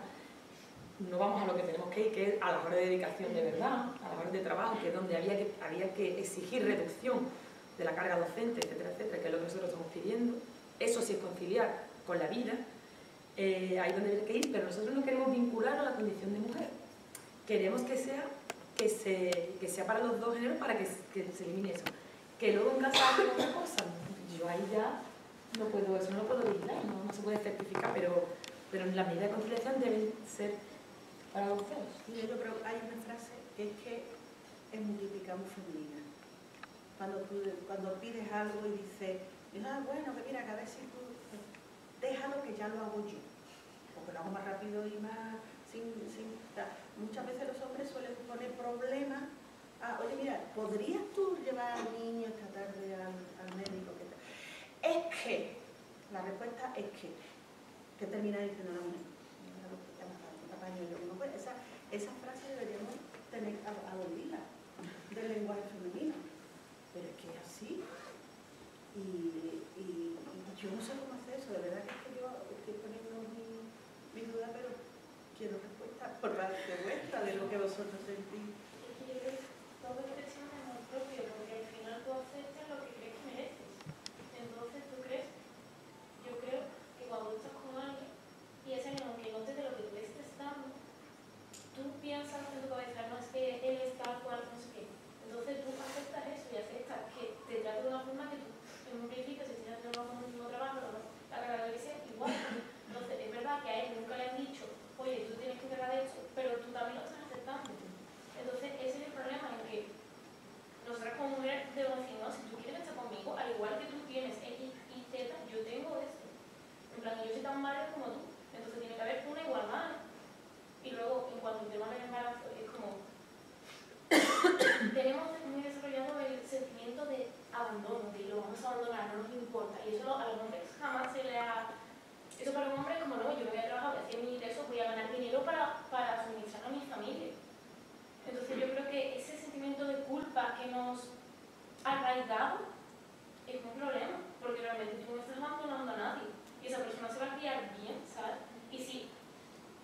no vamos a lo que tenemos que ir, que es a las horas de dedicación de verdad, a las horas de trabajo, que es donde había que, había que exigir reducción de la carga docente, etcétera, etcétera, que es lo que nosotros estamos pidiendo. Eso sí es conciliar con la vida, eh, ahí donde hay que ir, pero nosotros no queremos vincular a la condición de mujer. Queremos que sea, que se, que sea para los dos géneros para que, que se elimine eso. Que luego en casa hacen otra cosa, yo ahí ya no puedo, eso no lo puedo vigilar, no, no se puede certificar, pero, pero las medidas de conciliación deben ser para. Mira, yo hay una frase que es que es muy femenina. Cuando, tú, cuando pides algo y dices, ah, bueno, que mira, que a ver si tú, déjalo que ya lo hago yo. Porque lo hago más rápido y más sin... sin. Muchas veces los hombres suelen poner problemas. Ah, oye, mira, ¿podrías tú llevar al niño esta tarde al, al médico? Es que, la respuesta es que, que termina diciendo la mujer. Esa, frase deberíamos tener a, abolirla del lenguaje femenino. Pero es que es así. Y, yo no sé cómo hacer eso, de verdad que es que yo estoy poniendo mi, mi duda, pero quiero respuesta por parte vuestra de lo que vosotros sentís todo es presión de amor propio, porque al final tú aceptas lo que crees que mereces. Entonces tú crees, yo creo que cuando tú estás con alguien y ese alguien, aunque no te dé lo que tú le estés dando, tú piensas en tu cabeza, no es que él es tal cual, no sé qué. Entonces tú aceptas eso y aceptas que te trata de una forma que tú, en un principio, si tienes trabajo con un mismo trabajo, no, la carga debe ser igual. Entonces es verdad que a él nunca le han dicho, oye, tú tienes que encargar de esto, pero tú también lo estás aceptando. Entonces, ese es el problema en que nosotras como mujeres debemos decir, no, si tú quieres estar conmigo, al igual que tú tienes X y Z, yo tengo esto. En plan, yo soy tan madre como tú, entonces tiene que haber una igualdad. Y luego, en cuanto al tema del embarazo, es como, tenemos muy desarrollado el sentimiento de abandono, de lo vamos a abandonar, no nos importa. Y eso a los hombres jamás se le ha... Eso para un hombre es como, no, yo me voy a trabajar, voy a hacer mi ingreso, voy a ganar dinero para, para suministrar a mi familia. Entonces yo creo que ese sentimiento de culpa que nos ha arraigado es un problema, porque realmente tú no estás abandonando a nadie y esa persona se va a criar bien, ¿sabes? Y si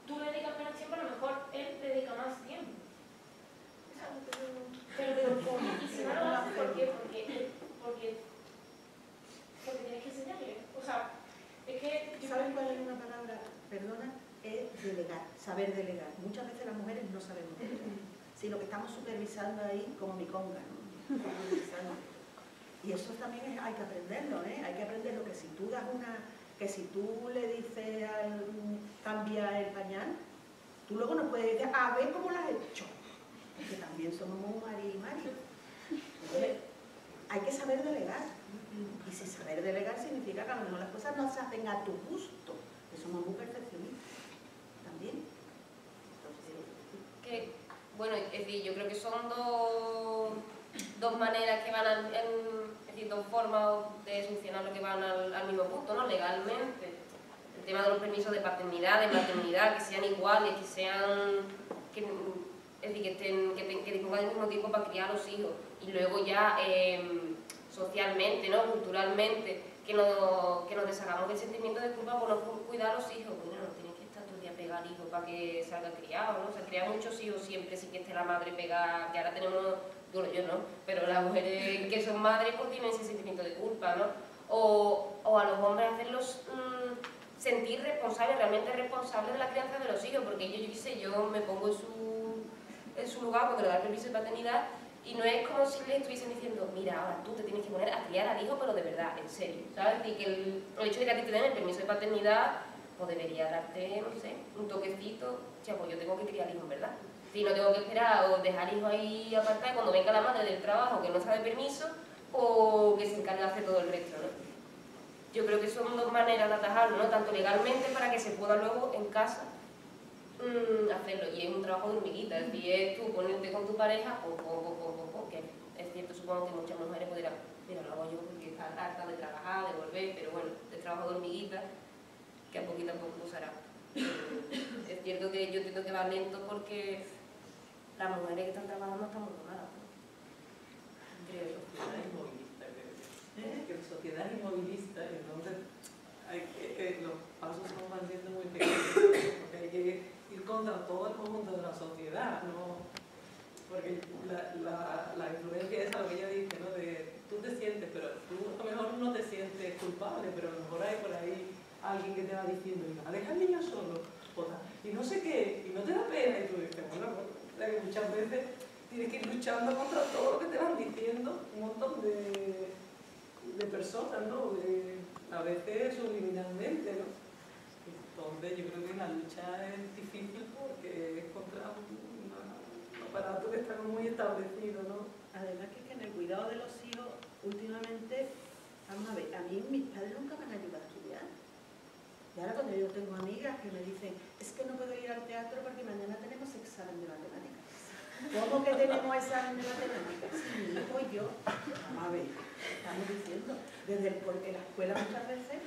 tú le dedicas menos tiempo, a lo mejor él le dedica más tiempo. Pero, pero ¿cómo? Y si no lo haces, ¿por qué? Porque, porque, porque tienes que enseñarle. O sea, es que yo ¿Sabes creo cuál que- es una palabra? Perdona, es delegar, saber delegar. Muchas veces las mujeres no sabemos delegar, sino que estamos supervisando ahí como mi conga, ¿no? Supervisando. Y eso también es- hay que aprenderlo, ¿eh? Hay que aprenderlo que si tú das una, que si tú le dices al cambia el pañal, tú luego no puedes decir, a ver cómo lo has hecho. Porque también somos mari y mari. Hay que saber delegar. Y si saber delegar significa que a lo mejor las cosas no se hacen a tu gusto, que somos muy perfeccionistas también. Entonces, bueno, es decir, yo creo que son dos, dos maneras que van en, dos formas de solucionar lo que van al, al mismo punto, ¿no? Legalmente. El tema de los permisos de paternidad, de maternidad, que sean iguales, que sean, que, es decir, que, estén, que, que dispongan del mismo tiempo para criar a los hijos. Y luego ya, eh, socialmente, ¿no? culturalmente, que nos, que nos deshagamos del sentimiento de culpa por no cuidar a los hijos. Bueno, no tienes que estar todo el día pegado para que salga criado, ¿no? O sea, cría muchos hijos siempre sin que esté la madre pegada, que ahora tenemos, bueno, yo no, pero las mujeres que son madres pues tienen ese sentimiento de culpa, ¿no? O, o a los hombres hacerlos mm, sentir responsables, realmente responsables de la crianza de los hijos, porque yo, yo sé, yo me pongo en su, en su lugar cuando le da permiso de paternidad y no es como si le estuviesen diciendo, mira, ahora tú te tienes que poner a criar al hijo, pero de verdad, en serio, ¿sabes? Y que el, el de que a ti te den el permiso de paternidad, pues debería darte, no sé, un toquecito, ya, pues yo tengo que criar al hijo, ¿verdad? Si no tengo que esperar o dejar hijo ahí apartado cuando venga la madre del trabajo que no sabe permiso, o que se encargue de hacer todo el resto, ¿no? Yo creo que son dos maneras de atajarlo, ¿no? Tanto legalmente para que se pueda luego en casa mm, hacerlo. Y es un trabajo de hormiguita, es decir, es tú ponerte con tu pareja, o, o, o, o, que es cierto, supongo que muchas mujeres podrán, mira, lo hago yo porque está harta de trabajar, de volver, pero bueno, de trabajo de hormiguita, que a poquito a poco usará. es cierto que yo entiendo que va lento porque las mujeres que están trabajando están muy malas. Inmovilista, creo yo. Que la sociedad es inmovilista y entonces hay que, los pasos son van siendo muy pequeños, porque hay que ir contra todo el conjunto de la sociedad, ¿no? Porque la, la, influencia es lo que ella dice, ¿no? De tú te sientes, pero tú a lo mejor no te sientes culpable, pero a lo mejor hay por ahí alguien que te va diciendo, deja al niño solo, y no sé qué, y no te da pena, y tú dices, bueno, pues, muchas veces tienes que ir luchando contra todo lo que te van diciendo un montón de, de personas, ¿no? De, a veces subliminalmente, ¿no? Entonces yo creo que la lucha es difícil porque es contra un, un aparato que está muy establecido, ¿no? Además que, es que en el cuidado de los hijos, últimamente, vamos a ver, a mí mis padres nunca me han ayudado a estudiar. Y ahora cuando yo tengo amigas que me dicen, es que no puedo ir al teatro porque mañana tenemos examen de matemáticas. ¿Cómo que tenemos examen de matemáticas? Sí, mi hijo y yo. Vamos a ver, estamos diciendo, desde el, porque la escuela muchas veces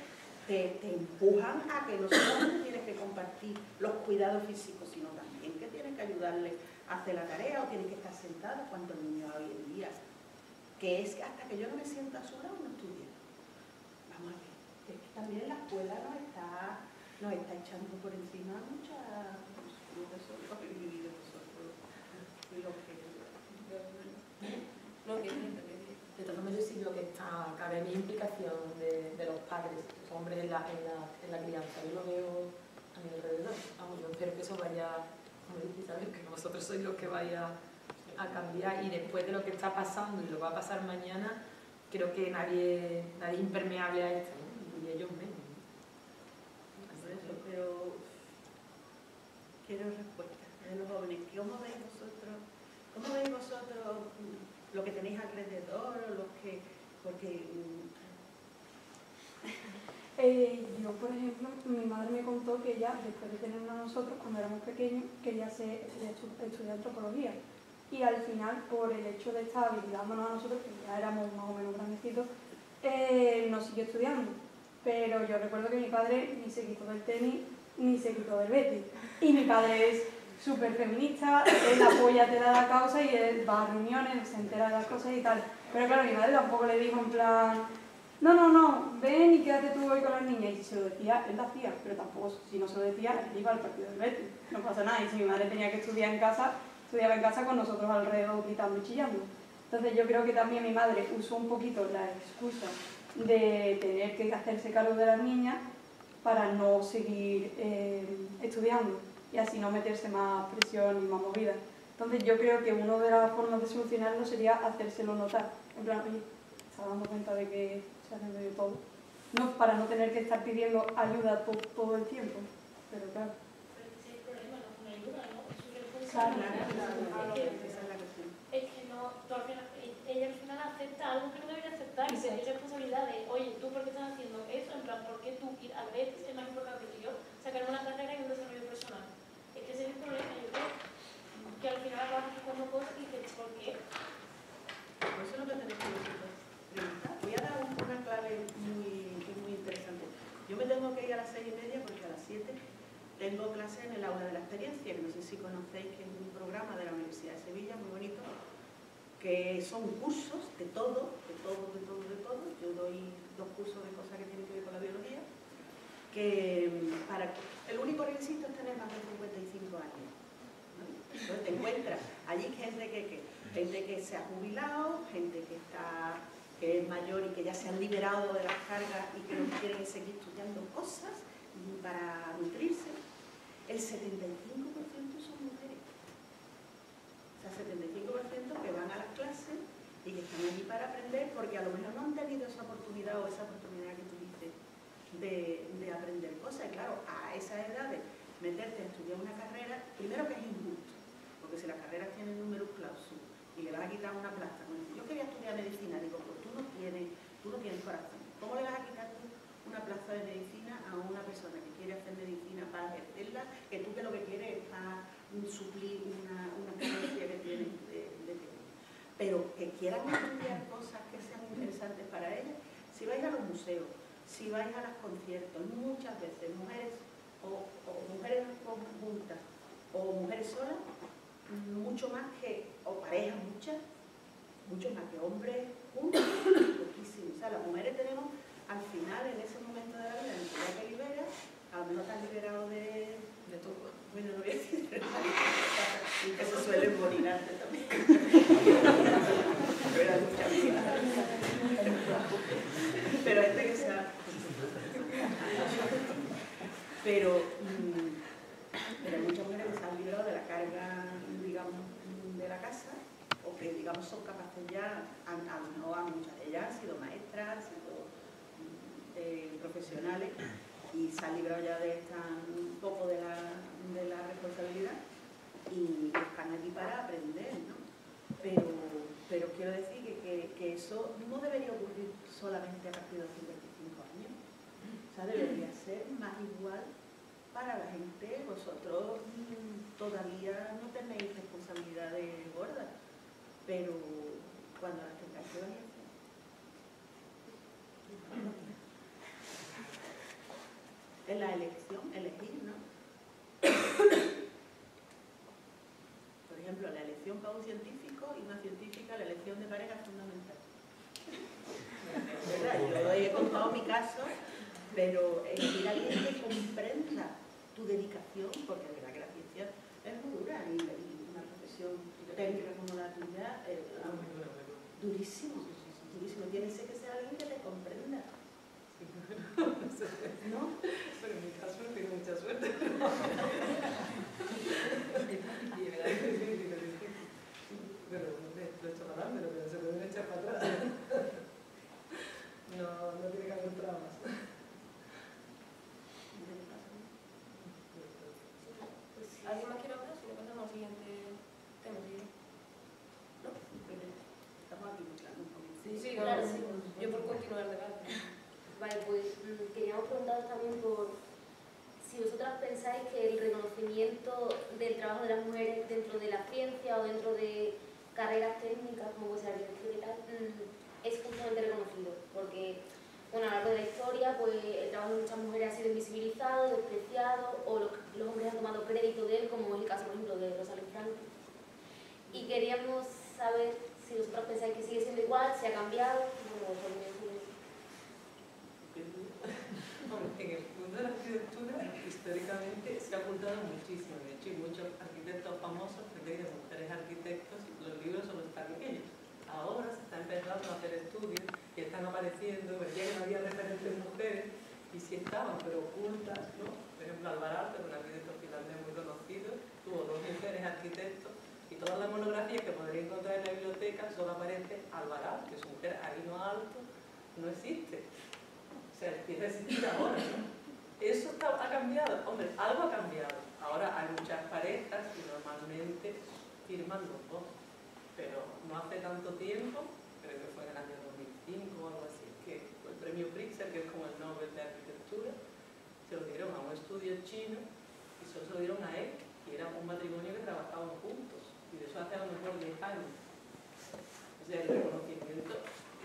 te, te empujan a que no solamente tienes que compartir los cuidados físicos, sino también que tienes que ayudarle a hacer la tarea o tienes que estar sentado. ¿Cuántos niños hoy en día? Que es que hasta que yo no me siento a su lado no estudio. Vamos a ver, es que también la escuela nos está, nos está echando por encima muchas nosotros y nosotros y lo que No, que. De todas maneras, sí veo que está, cabe mi implicación de, de los padres, los hombres en la, en, la, en la crianza. Yo lo veo a mi alrededor. Vamos, yo espero que eso vaya, como dice Isabel, que vosotros sois los que vaya a cambiar y después de lo que está pasando y lo va a pasar mañana, creo que nadie, nadie es impermeable a esto, ¿no? y ellos menos. ¿no? Por eso, pero quiero respuestas de los jóvenes. ¿Cómo veis vosotros, cómo veis vosotros lo que tenéis alrededor o lo que, porque mm, Eh, yo, por ejemplo, mi madre me contó que ella, después de tenernos a nosotros, cuando éramos pequeños, quería estudiar antropología. Y al final, por el hecho de estar habilitándonos a nosotros, que ya éramos más o menos grandecitos, eh, nos siguió estudiando. Pero yo recuerdo que mi padre ni se quitó del tenis, ni se quitó del Betis. Y mi padre es súper feminista, él apoya, te da la causa y él va a reuniones, se entera de las cosas y tal. Pero claro, mi madre tampoco le dijo en plan, no, no, no, ven y quédate tú hoy con las niñas. Y se lo decía, él lo hacía, pero tampoco, si no se lo decía, él iba al partido del Betis. No pasa nada. Y si mi madre tenía que estudiar en casa, estudiaba en casa con nosotros alrededor gritando y chillando. Entonces yo creo que también mi madre usó un poquito la excusa de tener que hacerse cargo de las niñas para no seguir eh, estudiando y así no meterse más presión y más movida. Entonces yo creo que una de las formas de solucionarlo sería hacérselo notar. En plan, oye, ¿se está dando cuenta de que se haciendo de todo? No, para no tener que estar pidiendo ayuda to- todo el tiempo. Pero claro. Pero es el problema, no con ayuda, ¿no? Es su Claro, responsabilidad. claro, Es que- esa es la cuestión. es que no, tú al final, ella al final acepta algo que no debería aceptar y tiene responsabilidad de, oye, ¿tú por qué estás haciendo eso? En plan, ¿por qué tú ir al Betis es más importante que yo? Sacarme una carrera y un desarrollo. Es ese es el problema, yo creo. Que al final vas buscando cosas y dices, ¿por qué? Por eso es lo que tenemos que preguntar. Pues, Voy a dar una clave muy, muy interesante. Yo me tengo que ir a las seis y media porque a las siete tengo clase en el aula de la experiencia, que no sé si conocéis, que es un programa de la Universidad de Sevilla, muy bonito, que son cursos de todo, de todo, de todo, de todo. Yo doy dos cursos de cosas que tienen que ver con la biología que para el único requisito es tener más de 55 años. Entonces te encuentras allí gente que, que, gente que se ha jubilado, gente que está que es mayor y que ya se han liberado de las cargas y que no quieren seguir estudiando cosas para nutrirse. El 75% son mujeres. O sea, 75% que van a las clases y que están allí para aprender porque a lo mejor no han tenido esa oportunidad o esa oportunidad que tú de, de aprender cosas. Y claro, a esa edad de meterte a estudiar una carrera, primero que es injusto, porque si la carrera tiene número clausus y le vas a quitar una plaza, yo quería estudiar medicina, digo, pues tú no tienes, tú no tienes corazón. ¿Cómo le vas a quitar tú una plaza de medicina a una persona que quiere hacer medicina para ejercerla, que tú que lo que quieres es para suplir una, una carencia que tienes de, de pero que quieran estudiar cosas que sean interesantes para ellas, si vais a los museos, si vais a los conciertos, muchas veces mujeres o, o mujeres juntas o mujeres solas, mucho más que, o parejas muchas, mucho más que hombres juntos, poquísimo. O sea, las mujeres tenemos al final, en ese momento de la vida, en el que libera, a lo mejor están liberados de, De todo. bueno, no voy a decir, que se suelen morir antes también. Pero este que sea. Pero, mm, pero muchas mujeres que se han librado de la carga, digamos, de la casa, o que, digamos, son capaces ya, han, han, no, han- muchas de ellas han sido maestras, han sido mm, eh, profesionales, y se han librado ya de esta, un poco de la, de la responsabilidad y están aquí para aprender, ¿no? Pero, pero quiero decir que, que- que eso no debería ocurrir solamente a partir de los 55 años. O sea, debería ser más igual para la gente. Vosotros mm, todavía no tenéis responsabilidades gordas, pero cuando las tengáis. En la elección, elegir, ¿no? Por ejemplo, la elección para un científico y una científica, la elección de pareja es fundamental. ¿Verdad? Yo he contado mi caso, pero elegir a alguien que comprenda tu dedicación, porque de verdad que la ciencia es muy dura y, y una profesión técnica como la tuya es durísimo, durísimo. Tiene que ser alguien que te comprenda. ¿No? Pero en mi caso no tengo mucha suerte. y verdad que es difícil, es difícil. Pero lo he hecho para adelante, pero se pueden echar para atrás. No, no tiene que haber trabas. ¿Alguien más quiere hablar? Si no pasamos al siguiente tema. ¿No? Estamos aquí mezclando un poquito. Sí, sí, claro, claro, sí. Yo por continuar el debate. Vale, pues mm, queríamos preguntaros también por si vosotras pensáis que el reconocimiento del trabajo de las mujeres dentro de la ciencia o dentro de carreras técnicas como puede ser arquitectura y tal, mm, es justamente reconocido, porque bueno, a lo largo de la historia pues, el de muchas mujeres ha sido invisibilizado, despreciado, o los, los hombres han tomado crédito de él, como es el caso, por ejemplo, de Rosalind Franklin. Y queríamos saber si vosotros pensáis que sigue siendo igual, si ha cambiado, por. Hombre, en el mundo de la arquitectura, históricamente se ha ocultado muchísimo. De hecho, hay muchos arquitectos famosos que tienen mujeres arquitectos y los libros solo están pequeños. Ahora se está empezando a hacer estudios y están apareciendo, veía que no había referentes mujeres y sí estaban, pero ocultas, ¿no? Por ejemplo, Alvararte, un arquitecto finlandés muy conocido, tuvo dos mujeres arquitectos y todas las monografías que podría encontrar en la biblioteca solo aparece Alvarado, que su mujer ahí no alto no existe. O sea, empieza a existir ahora. Eso ha cambiado. Hombre, algo ha cambiado. Ahora hay muchas parejas y normalmente firman los dos. Pero no hace tanto tiempo, creo que fue en el año 2005 o algo así, que fue el premio Pritzker, que es como el Nobel de Arquitectura, se lo dieron a un estudio chino y solo se lo dieron a él, y era un matrimonio que trabajaban juntos. Y de eso hace a lo mejor 10 años. O sea, el reconocimiento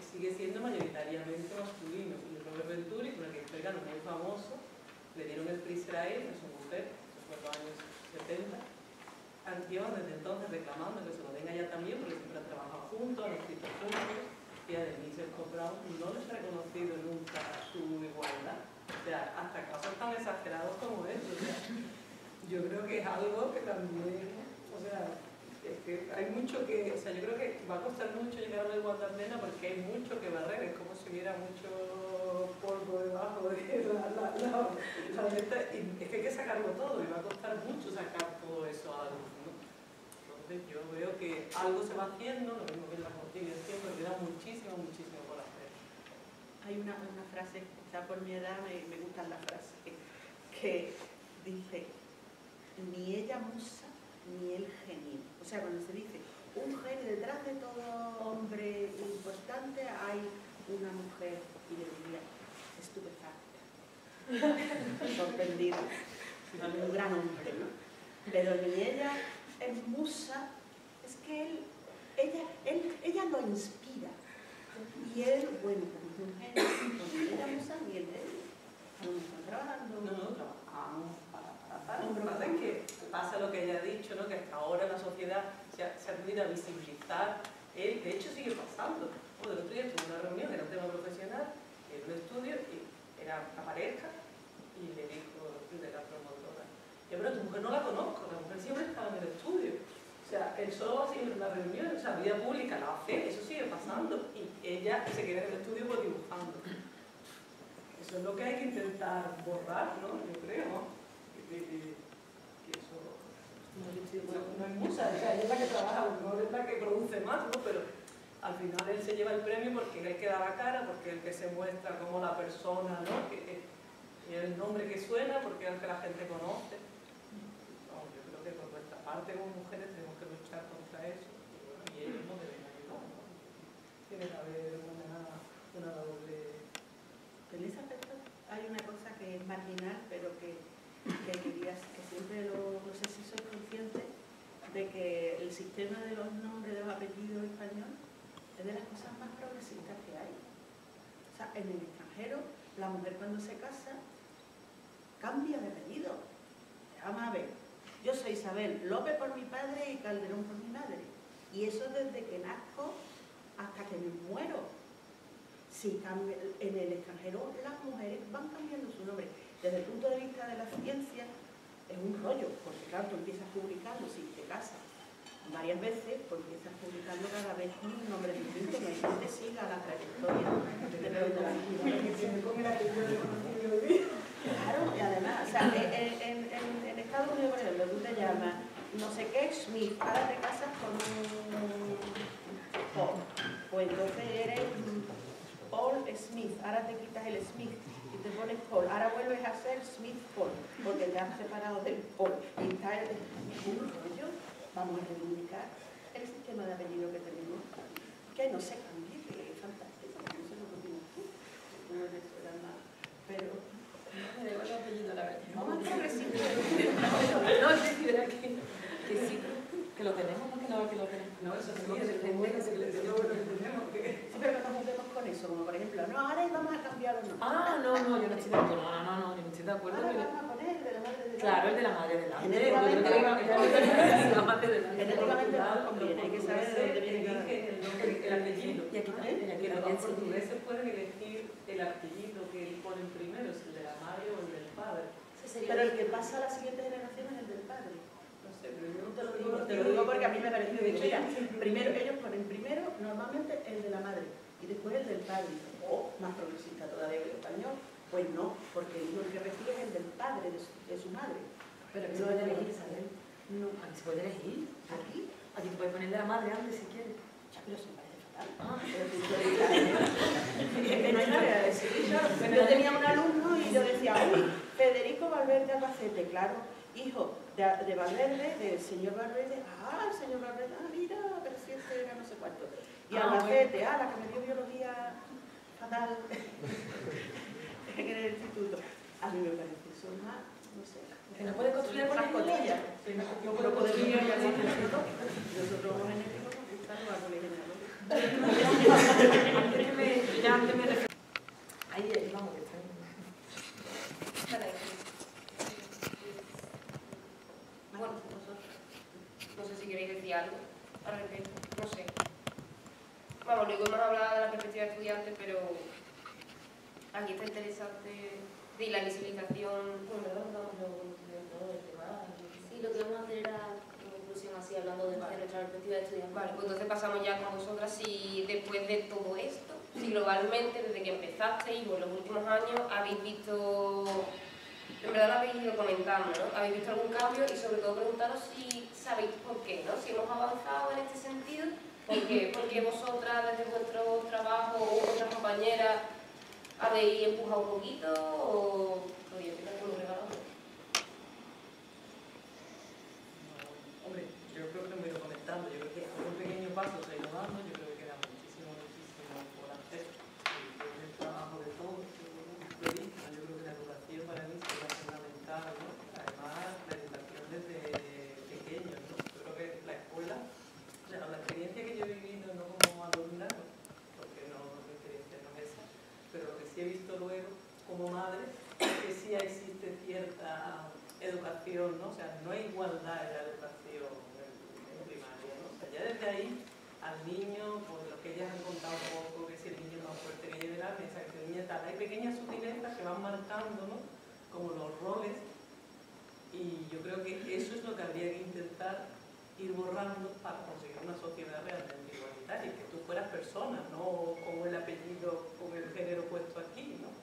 sigue siendo mayoritariamente masculino. Y Robert Venturi, con el que ganó muy famoso, le dieron el Pritzker a él, a su mujer, en los años 70. Han- Llevan desde entonces reclamando que se lo den a ella también, porque siempre han trabajado juntos, han escrito juntos, y a Denise Escobrao no les ha reconocido nunca su igualdad. Hasta casos tan exagerados como estos. Yo creo que es algo que también, o sea, es que hay mucho que, o sea, yo creo que va a costar mucho llegar a la igualdad plena porque hay mucho que barrer, es como si hubiera mucho polvo debajo de la, la, la, y es que hay que sacarlo todo y va a costar mucho sacar todo eso a luz, ¿no? Entonces yo veo que algo se va haciendo, lo mismo que en la conciliación, pero queda muchísimo, muchísimo por hacer. Hay una, una frase, quizá por mi edad me, me gustan las frases, que dice, ni ella musa, ni él genio. O sea, cuando se dice un genio, detrás de todo hombre importante hay una mujer, y yo diría, estupefacta, sorprendida, un gran hombre, ¿no? Pero ni ella es musa, es que él, ella, él, ella lo inspira. Y él, bueno, No están trabajando. No, no, trabajamos para, para. Lo que pasa es que pasa lo que ella ha dicho, ¿no? que hasta ahora la sociedad se ha, se ha tendido a visibilizar, eh, de hecho sigue pasando. Bueno, el otro día tuve una reunión, era un tema profesional, en un estudio, y era una pareja, y le dijo de la promotora, yo, pero tu mujer no la conozco, la mujer siempre estaba en el estudio. O sea, él solo va siempre en la reunión, o sea, vida pública la hace, eso sigue pasando, y ella se queda en el estudio pues, dibujando. Eso es lo que hay que intentar borrar, ¿no? Yo creo. Que, que- que eso no, es musa, o sea, ella es la que trabaja, no es la que produce más, ¿no? Pero al final él se lleva el premio porque es el que la cara, porque es el que se muestra como la persona, ¿no? Que, y el nombre que suena, porque es el que la gente conoce. No, yo creo que por nuestra parte como mujeres tenemos que luchar contra eso y, bueno, y ellos nos deben ayudar, ¿no? Una, aspecto hay una cosa que es marginal, pero que, que, que siempre lo, no sé si soy consciente de que el sistema de los nombres, de los apellidos español es de las cosas más progresistas que hay. O sea, en el extranjero, la mujer cuando se casa cambia de apellido. Vamos a yo soy Isabel López por mi padre y Calderón por mi madre. Y eso desde que nazco hasta que me muero. Cambia- en el extranjero las mujeres van cambiando su nombre. Desde el punto de vista de la ciencia es un rollo, porque claro, tú empiezas publicando, si te casas varias veces, pues empiezas publicando cada vez un nombre distinto, no hay quien te siga la trayectoria Claro, y además, o sea, en, Estados Unidos, por ejemplo, tú te llamas no sé qué Smith, ahora te casas con un pues entonces eres Paul Smith, ahora te quitas el Smith y te pones Paul, ahora vuelves a ser Smith Paul, porque te has separado del Paul y está el, rollo, vamos a reivindicar el sistema de apellido que tenemos, que no se cambie, que es fantástico, no sé lo que opinas tú, tú eres más, pero No me igual el apellido, la verdad. no progresista. No, es decir, era que, que sí, que lo tenemos, no que no, que lo tenemos. No, eso sí, Tenemos que es bueno, que que tenemos. Sí, pero que nos juntemos con eso, como por ejemplo, no, ahora vamos a cambiar o no. Ah, no, no, yo no estoy de acuerdo, no, no, no, yo no estoy de acuerdo. Ahora vamos a poner el de la madre de la Claro, el de la madre de la Genéticamente- la madre de la Genéticamente no conviene, hay que saber de dónde viene cada el nombre, el apellido. Y aquí también, aquí los portugueses pueden elegir el apellido que ponen primero, si el de la madre o el del padre. Pero el que pasa a la siguiente generación es el del padre. No pero Te lo digo, te lo digo porque a mí me parece que mira, primero, ellos ponen primero normalmente el de la madre y después el del padre. O más progresista todavía el español, pues no, porque el hijo que recibe es el del padre de su, de su madre. Pero aquí se puede elegir. ¿sabes? No, Aquí se puede elegir. aquí, Aquí te puedes poner de la madre antes si quieres. ya, pero se me parece fatal. Ah, que no hay nada que decir. Yo tenía un alumno y yo decía, uy, Federico Valverde Albacete, claro, hijo de, de Valverde, del señor Valverde, ah, el señor Valverde, ah, mira, pero si este era no sé cuánto. Y Ah, Albacete, ah, la que me dio biología fatal en el instituto. A mí me parece eso más, no sé. Que no puede construir unas árboles cotillas. Yo puedo poder vivir ya con Nosotros los genéticos nos gustan los árboles genealógicos. Ya antes me. Ahí, ahí, vamos, que está bien. Bueno, no sé si queréis decir algo al respecto, no sé. Vamos, luego hemos hablado de la perspectiva de estudiante, pero aquí está interesante de la visibilización, bueno, ¿verdad? No, no, no, no, el tema, Sí, lo que vamos a hacer era como conclusión introducción así hablando de, de Vale. nuestra perspectiva de estudiante. Pues entonces pasamos ya con vosotras si después de todo esto, si globalmente desde que empezasteis o en los últimos años habéis visto, en verdad lo habéis ido comentando, ¿no? ¿Habéis visto algún cambio? Y sobre todo preguntaros si sabéis por qué, ¿no? Si hemos avanzado en este sentido, ¿por qué? Porque vosotras desde vuestro trabajo o otras compañeras habéis empujado un poquito o... Oye, ¿qué tal con los regalos? Hombre, yo creo que lo he ido comentando, yo creo que un pequeño paso se ha ido dando, yo creo que queda muchísimo, muchísimo por hacer. Y creo que el trabajo de todos, yo creo que yo creo que la educación para mí sería fundamental, ¿no? Además, la educación desde pequeños, ¿no? Yo creo que la escuela, o sea, la experiencia que yo he vivido no como alumna, porque no, mi experiencia no es esa, pero lo que sí he visto luego como madre, que sí existe cierta educación, ¿no? O sea, no hay igualdad en la educación en, primaria, ¿no? Ya desde ahí al niño, pues lo que ellas han contado un poco, que si el niño es más fuerte que lleve la mesa, tal, hay pequeñas sutilezas que van marcando, ¿no? Como los roles, y yo creo que eso es lo que habría que intentar ir borrando para conseguir una sociedad realmente igualitaria, que tú fueras persona, no con el apellido, con el género puesto aquí, ¿no?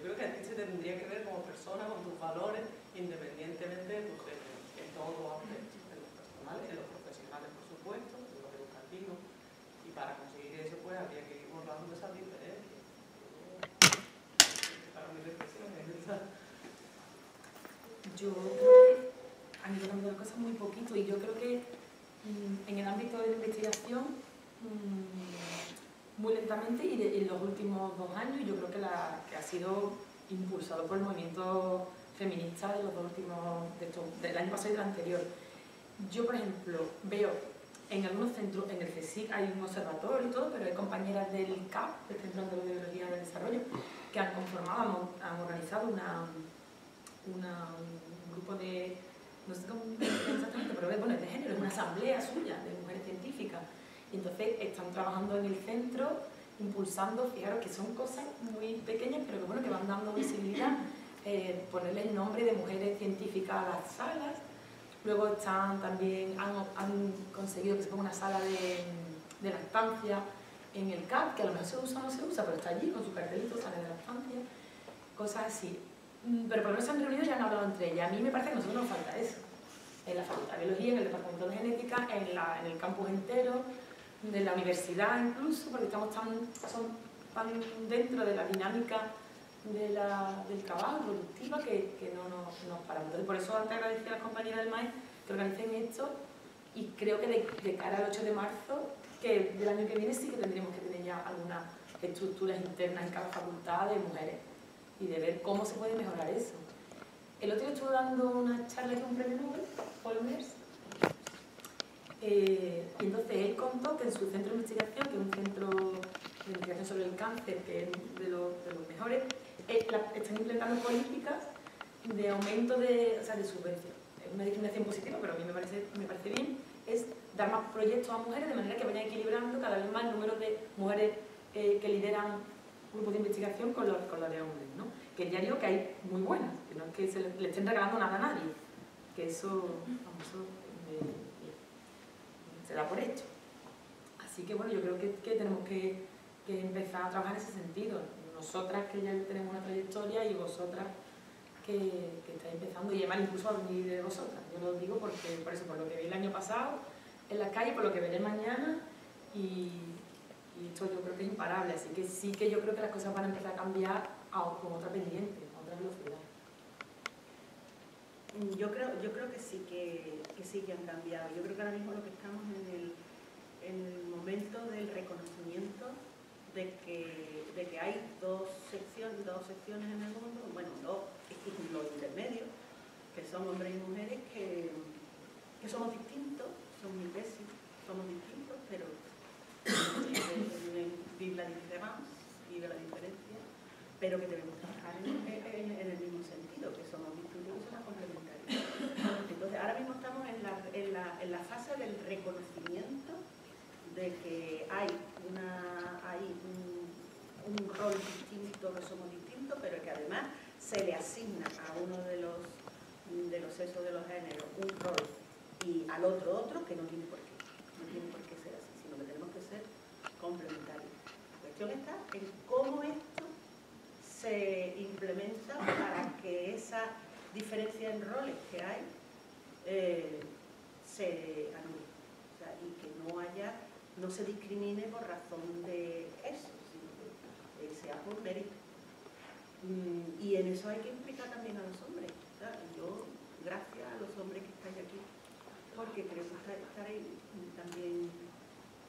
Yo creo que a ti se te tendría que ver como persona, con tus valores, independientemente de en todos los aspectos, en los personales, en los profesionales, por supuesto, en los educativos, y para conseguir eso, pues habría que ir borrando esas diferencias. Para mi reflexión, es verdad. Yo ido cambiando las cosas muy poquito y yo creo que mm, en el ámbito de la investigación mm, muy lentamente y en los últimos dos años yo creo que, la, ha sido impulsado por el movimiento feminista de los dos últimos, de estos- del año pasado y del anterior. Yo, por ejemplo, veo en algunos centros, en el CSIC hay un observatorio y todo, pero hay compañeras del CAP, del Centro de Biología del Desarrollo, que han conformado, han, organizado una, una- un grupo de, no sé cómo exactamente, pero bueno, es de género, es una asamblea suya de mujeres científicas. Y entonces están trabajando en el centro, impulsando, fijaros que son cosas muy pequeñas, pero que, bueno, que van dando visibilidad, eh, ponerle el nombre de mujeres científicas a las salas. Luego están también, han, han conseguido que se ponga una sala de, de lactancia en el CAP, que a lo mejor se usa o no se usa, pero está allí con su cartelito, sala de lactancia, cosas así. Mm, Pero por lo menos se han reunido y han hablado entre ellas. A mí me parece que a nosotros nos falta eso. En la Facultad de Biología, en el Departamento de Genética, en, la, en el campus entero, de la universidad incluso, porque estamos tan, son tan dentro de la dinámica de la- del trabajo productiva que, que no nos, paramos. Entonces, por eso antes agradecer a las compañeras del MAE que organicen esto y creo que de, de cara al 8 de marzo, que del año que viene sí que tendríamos que tener ya algunas estructuras internas en cada facultad de mujeres y de ver cómo se puede mejorar eso. El otro día estuve dando una charla con un premio Nobel, Paul Mers, eh, y entonces él contó que en su centro de investigación, que es un centro de investigación sobre el cáncer, que es de los, de los mejores, eh, la- están implementando políticas de aumento de, o sea, de subvención. Es una discriminación positiva, pero a mí me parece, me parece bien, es dar más proyectos a mujeres de manera que vayan equilibrando cada vez más el número de mujeres eh, que lideran grupos de investigación con los, con los de hombres, ¿no? Que ya digo que hay muy buenas, que no es que se le, le estén regalando nada a nadie, que eso, vamos, eso se da por hecho. Así que bueno, yo creo que, tenemos que, empezar a trabajar en ese sentido. Nosotras que ya tenemos una trayectoria y vosotras que, que estáis empezando, y además incluso a venir de vosotras. Yo lo digo porque, por eso, por lo que vi el año pasado en la calle, por lo que veré mañana, y, esto yo creo que es imparable. Así que sí que yo creo que las cosas van a empezar a cambiar con otra pendiente, a otra velocidad. Yo creo, yo creo que sí que, sí que han cambiado. Yo creo que ahora mismo lo que estamos en el, en el momento del reconocimiento de que, de que hay dos secciones, dos secciones en el mundo, bueno, dos, los intermedios, que son hombres y mujeres que, que somos distintos, mil veces, somos distintos, pero vive la diferencia, vive la diferencia, pero que debemos trabajar en- en el mismo sentido, que somos distintos y somos complementarios. Entonces, ahora mismo estamos en la, fase del reconocimiento de que hay un, un rol distinto, que somos distintos, pero que además se le asigna a uno de los, de los sexos de los géneros un rol y al otro otro, que no tiene por qué, no tiene por qué ser así, sino que tenemos que ser complementarios. La cuestión está en cómo esto se implementa para que esa diferencia en roles que hay eh, se anule y que no haya, no se discrimine por razón de eso, sino que eh, sea por mérito. Mm, y en eso hay que implicar también a los hombres. ¿sabes? Yo, gracias a los hombres que estáis aquí, porque creo que estaréis también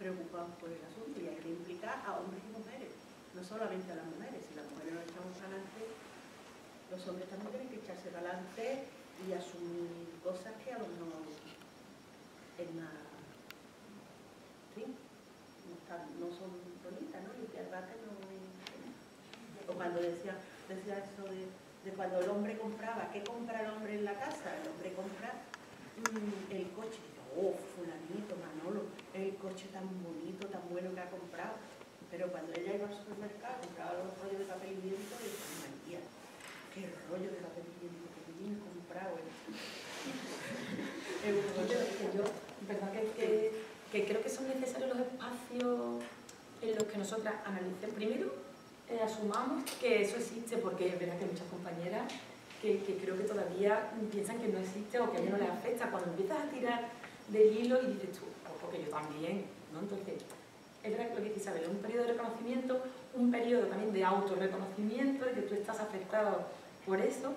preocupados por el asunto y hay que implicar a hombres y mujeres, no solamente a las mujeres. Si las mujeres nos echamos adelante, los hombres también tienen que echarse para adelante y asumir cosas que a lo mejor es más, fin, no, están- no son bonitas, ¿no? Limpiar váter no es... O cuando decía, decía eso de, de cuando el hombre compraba, ¿qué compra el hombre en la casa? El hombre compra mm, el coche. Oh, fulanito, Manolo, el coche tan bonito, tan bueno que ha comprado. Pero cuando ella iba al supermercado, compraba los rollos de papel higiénico y decía, qué rollo de papel higiénico que bien comprado. ¿eh?". Yo, verdad que, que, que creo que son necesarios los espacios en los que nosotras analicemos. Primero, eh, asumamos que eso existe, porque es verdad que muchas compañeras que, que creo que todavía piensan que no existe o que a ellos no les afecta. Cuando empiezas a tirar del hilo y dices tú, "Pues porque yo también, ¿no? Entonces, es verdad que lo que dice Isabel, un periodo de reconocimiento, un periodo también de autorreconocimiento, de que tú estás afectado por eso,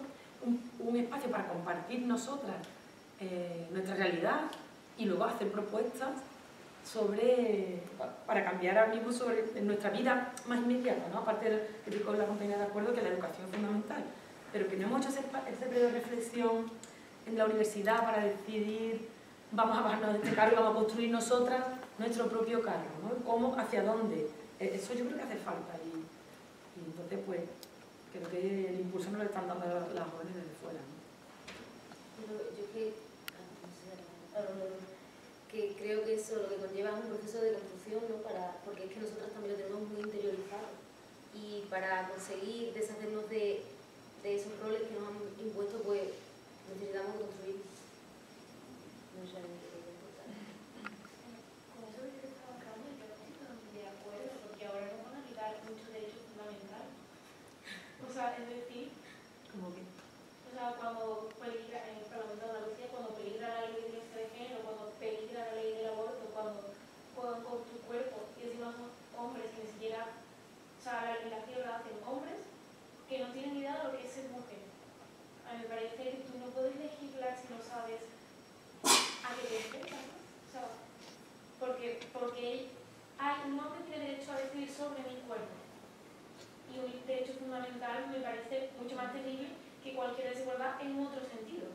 un, un espacio para compartir nosotras eh, nuestra realidad y luego hacer propuestas sobre, pa- para cambiar ahora mismo sobre nuestra vida más inmediata, ¿no? Aparte de que con la compañera de acuerdo que la educación es fundamental, pero que no hemos hecho ese, ese periodo de reflexión en la universidad para decidir vamos a bajarnos de este carro y vamos a construir nosotras nuestro propio carro, ¿no? ¿Cómo, hacia dónde? Eh, Eso yo creo que hace falta y, y entonces pues creo que el impulso no lo están dando las jóvenes desde fuera, yo que, ah, que creo que eso lo que conlleva es un proceso de construcción, ¿no? Para, porque es que nosotros también lo tenemos muy interiorizado. Y para conseguir deshacernos de, de esos roles que nos han impuesto, pues necesitamos construir. No sé qué quería contar. Con eso que estaba hablando, yo no estoy tan de acuerdo, porque ahora nos van a quitar muchos derechos fundamentales. O sea, es decir, Como que sea, cuando peligra, en Parlamento de Andalucía, cuando peligra la ley de violencia de género, cuando peligra la ley del aborto, cuando juegan con tu cuerpo y encima son hombres que ni siquiera, o sea, la legislación la hacen hombres que no tienen idea de lo que es ser mujer. A mí me parece que tú no puedes legislar si no sabes a qué te enfrentas, ¿no? O sea, porque, porque hay un hombre tiene derecho a decidir sobre mi cuerpo. Y un derecho fundamental me parece mucho más terrible que cualquier desigualdad en otro sentido.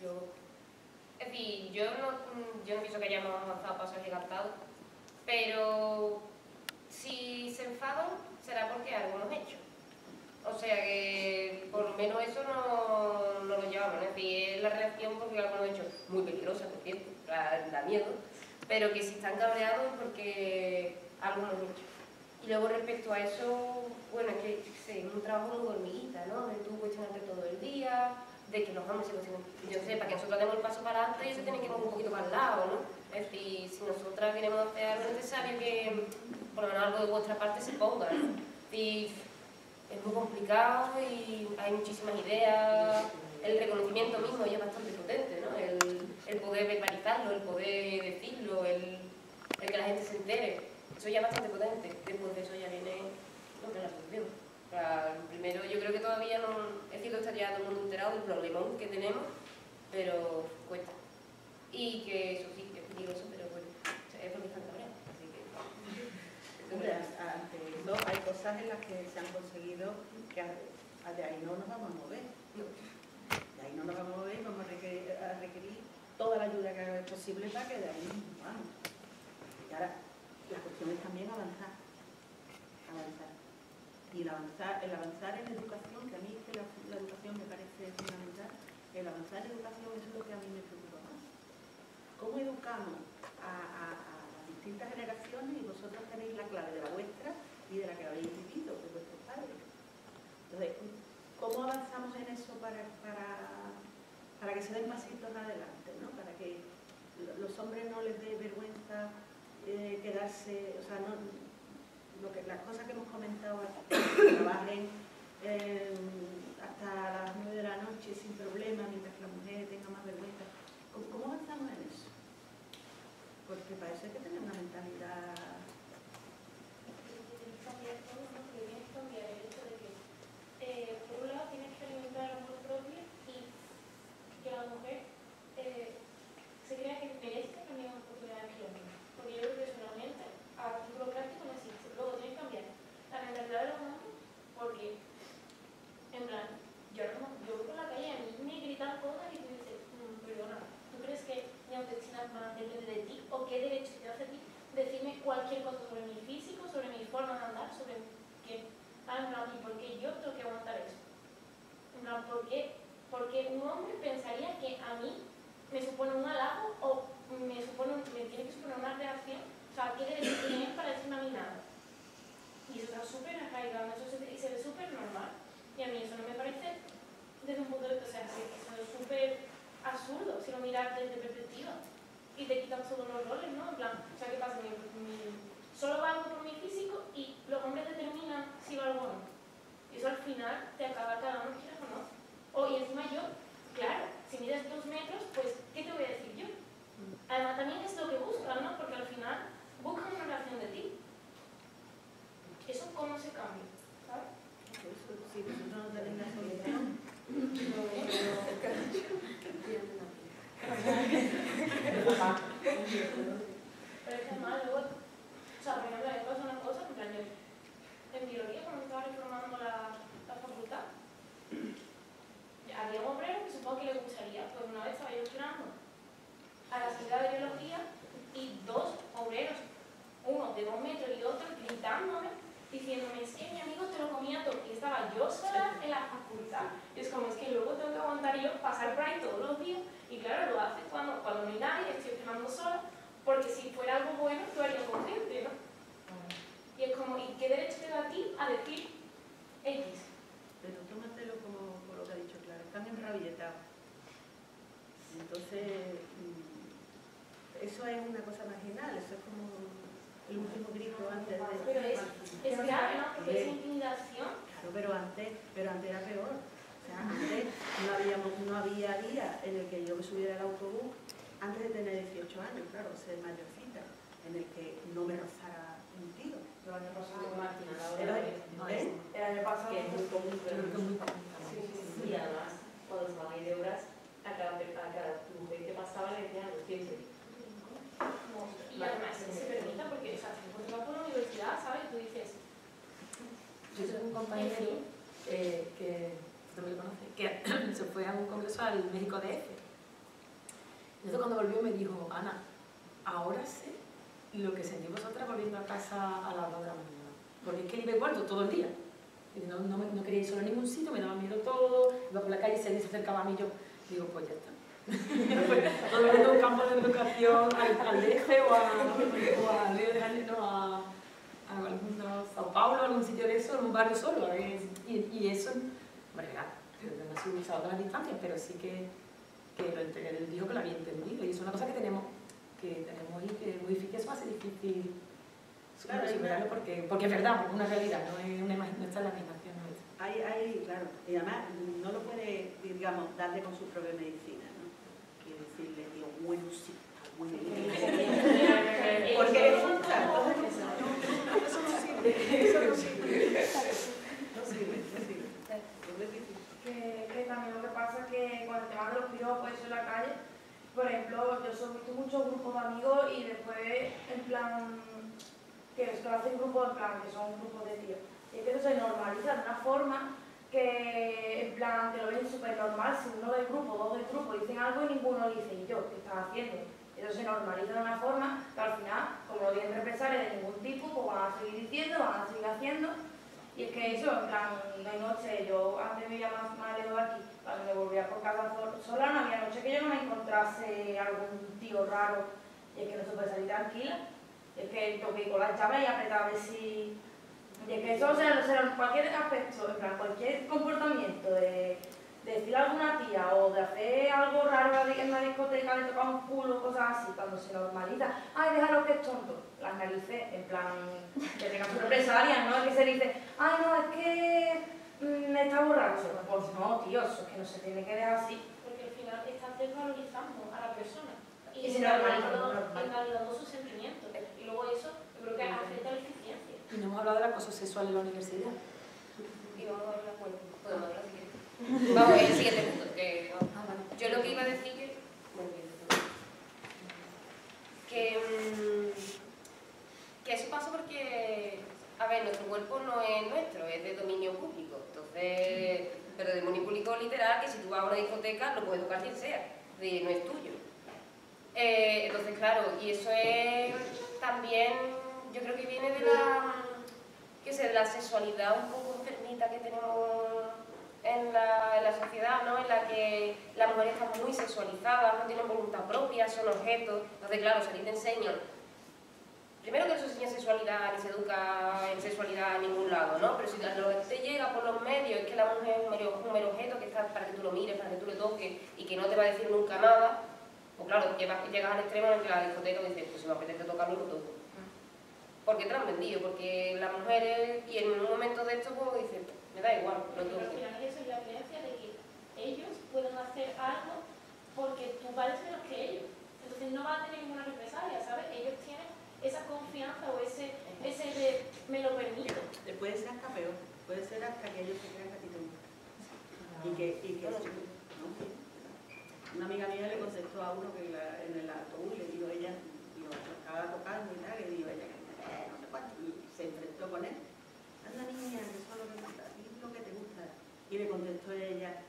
Yo, es decir, yo no, mm, yo no pienso que hayamos avanzado pasos agigantados, pero si se enfadan será porque algo hemos hecho. O sea que por lo menos eso no, no lo llevamos, ¿no? es decir, la reacción porque algo hemos hecho, muy peligrosa, por cierto, da, da miedo, pero que si están cabreados es porque algo hemos hecho. Y luego respecto a eso, bueno, es que es un trabajo muy hormiguita, ¿no? De tú cuestionarte todo el día, de que los hombres se cuestionen. Yo sé, para que nosotros demos el paso para adelante, ellos tienen que ir un poquito para el lado, ¿no? Es decir, si nosotras queremos hacer algo es necesario que por lo menos algo de vuestra parte se ponga, ¿no? Y es muy complicado y hay muchísimas ideas. El reconocimiento mismo ya es bastante potente, ¿no? El, el poder verbalizarlo, el poder decirlo, el, el que la gente se entere. Eso ya es bastante potente. Después de eso ya viene lo que es la solución. O sea, primero, yo creo que todavía no. Es cierto que estaría todo el mundo enterado del problemón que tenemos, pero cuesta. Y que eso sí, que es peligroso, pero bueno, es porque están cabreados. Así que. Ante eso hay cosas en las que se han conseguido que de ahí no nos vamos a mover. De ahí no nos vamos a mover y vamos a requerir, a requerir toda la ayuda que es posible para que de ahí nos vamos. Y ahora, la cuestión es también avanzar. Avanzar. Y el avanzar, el avanzar en educación, que a mí que la, educación me parece fundamental, el avanzar en educación eso es lo que a mí me preocupa más. ¿Cómo educamos a, a- las distintas generaciones y vosotros tenéis la clave de la vuestra y de la que habéis vivido, de vuestros padres? Entonces, ¿cómo avanzamos en eso para, para, para que se den pasitos adelante, ¿no? Para que los hombres no les dé vergüenza eh, quedarse, o sea, lo que, las cosas que hemos comentado que trabajen eh, hasta las 9 de la noche sin problema, mientras que la mujer tenga más vergüenza. ¿Cómo, avanzamos en eso? Porque parece que tener una mentalidad tienes que cambiar todo, ¿no? Porque tienes que cambiar el hecho de que, eh, por un lado, tienes que alimentar el amor propio y que la mujer eh, se crea que merece las mismas oportunidades que el hombre. Porque yo creo que eso realmente, a título práctico, no existe. Luego tienes que cambiar la mentalidad de los hombres porque, en plan, yo, ahora mismo- yo voy por la calle y a mí me gritan cosas y tú dices, "Mm, perdona, ¿tú crees que mi autoestima más depende de ti? ¿O qué derecho te hace a ti decirme cualquier cosa sobre mi físico, sobre mi forma de andar, sobre qué? Ah, ¿y por qué yo tengo que aguantar eso? En plan, ¿por qué? Porque un hombre pensaría que a mí me supone un halago o me, supone, me tiene que suponer una reacción. O sea, ¿qué derecho tiene para decirme a mí nada? Y eso está súper arraigado, eso se, y se ve súper normal. Y a mí eso no me parece desde un punto de vista, o sea, es súper absurdo si lo miras desde perspectiva. Y te quitan todos los roles, ¿no? En plan, o sea, ¿qué pasa? Mi, mi- solo valgo por mi físico y los hombres determinan si valgo o no. Y eso al final te acaba cagando, quieras o no. O, y encima yo, claro, si mides dos metros, pues, ¿qué te voy a decir yo? Además, también es lo que buscan, ¿no? Porque al final buscan una relación de ti. ¿Eso cómo se cambia? ¿Sabes? Vosotros no solución, Pero es que además luego, o sea, por ejemplo, a pasó una cosa, en plan, yo, en biología, cuando estaba reformando la, la facultad, había un obrero que supongo que le gustaría, pues una vez estaba yo esperando a la salida de biología y dos obreros, uno de dos metros y otro gritándome, diciéndome, es que mi amigo te lo comía todo, y estaba yo sola en la facultad, y es como, es que luego tengo que aguantar yo pasar por ahí todos los días, y claro, lo haces cuando, cuando no hay nadie, estoy esperando sola, porque si fuera algo bueno, tú harías con gente, ¿no? Y es como, ¿y qué derecho te da a ti a decir X? pero tómatelo como por lo que ha dicho Clara, están enrabietados. Entonces, mm, eso es una cosa marginal, eso es como el último grito antes de... Pero es, es grave, ¿no? Porque es intimidación. Claro, pero antes, pero antes era peor. O sea, antes no, habíamos, no había día en el que yo me subiera al autobús, antes de tener 18 años, claro, ser mayorcita, en el que no me rozara un tío. El año pasado ¿eh? El año pasado Que es muy común, pero muy común. Sí, sí, sí. Y además, cuando se van a ir de obras, a cada, a cada mujer que pasaba le decían lo siempre. Y además se permita porque, o sea, te encuentras por la universidad, ¿sabes? Tú dices, Yo tengo un compañero eh, que lo que se fue a un congreso al México DF. Entonces cuando volvió me dijo, Ana, ahora sé lo que sentí vosotras volviendo a casa a la hora de la mañana. Porque es que iba igual todo el día. No, quería ir solo a ningún sitio, me daba miedo todo, iba por la calle y se se acercaba a mí yo digo, pues ya está. Pues, todo el un campo de educación al, al DF o a, a Río de Janeiro, a, a Sao Paulo, algún sitio de eso, en un barrio solo. Y, y eso, bueno, ya, no sido usado las distancias, pero sí que, que él dijo que lo había entendido. Y es una cosa que tenemos que tenemos ahí, que difícil, eso hace difícil Claro, superarlo porque, porque es verdad, porque es una realidad, no, es una imagi- no está en la imaginación. no es- Hay, hay, claro, y además no lo puede, digamos, darle con su propia medicina, ¿no? Que decirle, digo, bueno, sí, bueno. Porque eso no sirve, eso no sirve. No sirve, no sirve. También lo que pasa es que con el tema los piropos eso en la calle, por ejemplo, yo soy visto muchos grupos de amigos y después en plan que es que hacen grupos en plan que son grupos de tíos. Y es que eso se normaliza de una forma que en plan que lo ven súper normal, si uno del grupo, dos del grupo dicen algo y ninguno dice, ¿y yo qué estás haciendo? Eso se normaliza de una forma que al final, como no tienen represalias de ningún tipo, pues van a seguir diciendo, van a seguir haciendo. Y es que eso, en plan, hay noche, yo antes vivía más, más lejos de aquí, cuando me volvía por casa sol- sola, no había noche que yo no me encontrase algún tío raro, y es que no se puede salir tranquila. Es que toqué con las llaves y apretaba a ver si... Y es que eso, o sea, o sea, cualquier aspecto, en plan, cualquier comportamiento de, de decir a alguna tía o de hacer algo raro en la discoteca, de tocar un culo, cosas así, cuando se normaliza, ay, déjalo que es tonto, las narices, en plan, que tengan sus represalias, ¿no? Es que se dice, ay, no, es que mm, está borracho. Pues no, tío, eso es que no se tiene que dejar así. Porque al final estás desvalorizando a la persona y, Y invalidando sus sentimientos. Y luego eso, yo creo que afecta a la eficiencia. Y no hemos hablado del acoso sexual en la universidad. Y vamos a hablar, bueno, podemos hablar si quieres. Vamos, el siguiente punto, que vamos. Yo lo que iba a decir bien, que. mm, que eso pasa porque. A ver, nuestro cuerpo no es nuestro, es de dominio público. Entonces. Pero de dominio público literal, que si tú vas a una discoteca lo puede tocar quien sea, no es tuyo. Eh, entonces, claro, y eso es también. Yo creo que viene de la. que sé, de la sexualidad un poco enfermita que tenemos en la, sociedad, ¿no? En la que las mujeres están muy sexualizadas, no tienen voluntad propia, son objetos. Entonces, claro, si a ti te enseñan, primero que no se enseña sexualidad ni se educa en sexualidad en ningún lado, ¿no? Pero si a lo que te llega por los medios es que la mujer es un mero, objeto que está para que tú lo mires, para que tú le toques y que no te va a decir nunca nada, pues claro, llegas, llegas al extremo en el que la discoteca dice, pues si me apetece tocarlo, lo toco. Porque te lo han vendido, porque las mujeres, y en un momento de esto, pues dicen, me da igual, lo toco. Eso la creencia de que ellos pueden hacer algo porque tú vales menos que ellos. Entonces no van a tener ninguna represalia, ¿sabes? Ellos tienen esa confianza o ese, ese de me lo permito. Puede ser hasta peor, puede ser hasta que ellos se crean que a ti te gusta. Y que, y que ¿no? Una amiga mía le contestó a uno que la- en el autobús le dijo ella, digo, lo estaba tocando y tal, y digo ella, eh, no sé cuánto, y se enfrentó con él. Anda niña, que eso es lo que, gusta, a ti es lo que te gusta. Y le contestó ella,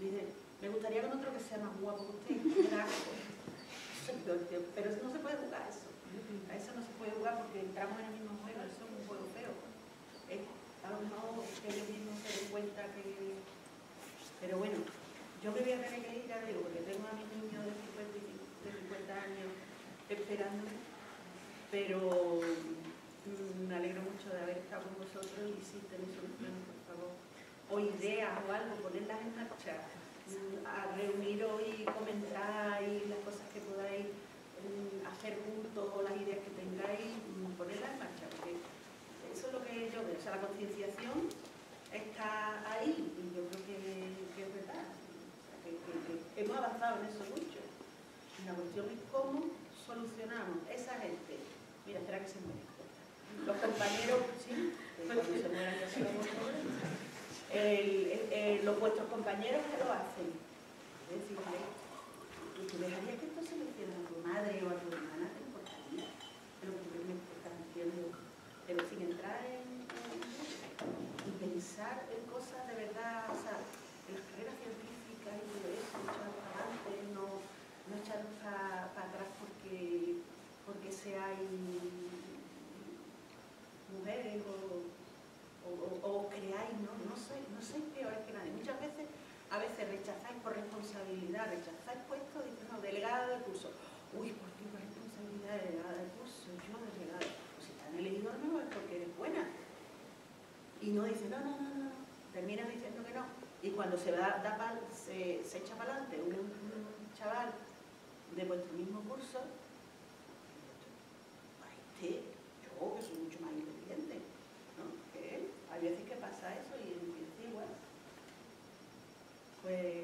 dice, me gustaría con otro que sea más guapo que usted, Pero no se puede jugar eso. A eso no se puede jugar porque entramos en el mismo juego, eso es un juego feo. Es, a lo mejor que ellos mismos se den cuenta que... Pero bueno, yo me voy a tener que ir, ya digo, porque tengo a mi niño de 50, y- de 50 años esperándome, pero mm, me alegro mucho de haber estado con vosotros y si tenéis soluciones, o ideas o algo, ponerlas en marcha, a reuniros y comentar y las cosas que podáis mm, hacer juntos o las ideas que tengáis, mm, ponerlas en marcha, porque eso es lo que yo veo, o sea, la concienciación está ahí y yo creo que, que es verdad, o sea, que, hemos avanzado en eso mucho. La cuestión es cómo solucionamos esa gente. Mira, espera que se muere. Los compañeros, sí, cuando se mueran ya todo. Los vuestros compañeros que lo hacen. Es decir, ¿tú, tú dejarías que esto se lo hicieran a tu madre o a tu hermana? ¿Te importaría? Pero que me estás diciendo, pero sin entrar en, en- y pensar en cosas de verdad, o sea, en las carreras y todo eso, echar para adelante, no, no echar para atrás porque, porque seáis mujeres o, o, creáis, ¿no? No sois, no sois peores que nadie. Muchas veces, a veces rechazáis por responsabilidad, rechazáis puestos, dices, no, delegada del curso. Uy, ¿por qué por responsabilidad de delegada del curso? Yo delegada. Pues si te han elegido no es porque eres buena. Y no dice, no, no, no, no. Terminas diciendo que no. Y cuando se, da, da pal- se, echa para adelante un, chaval de vuestro mismo curso, "Ay, este, yo que soy mucho más inteligente, ¿no? Que él. Hay veces que pasa eso y empieza igual. Pues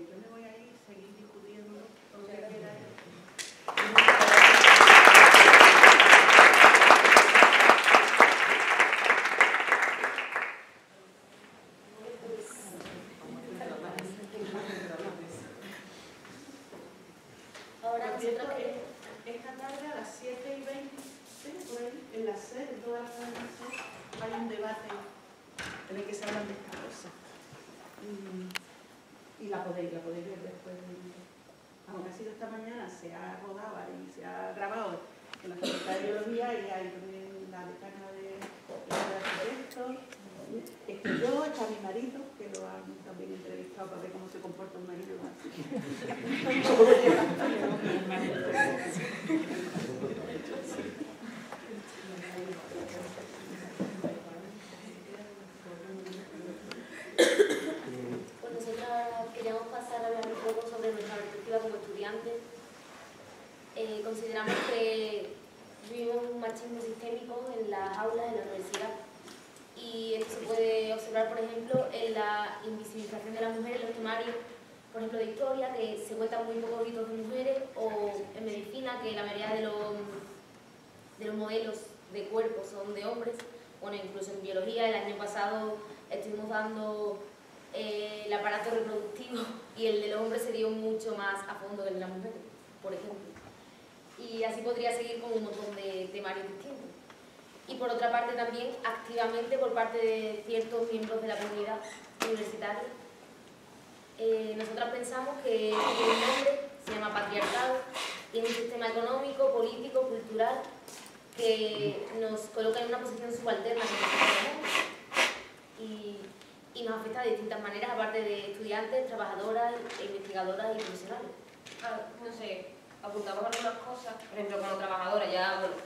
Ah, no sé, apuntamos algunas cosas, por ejemplo, como trabajadora, ya, bueno,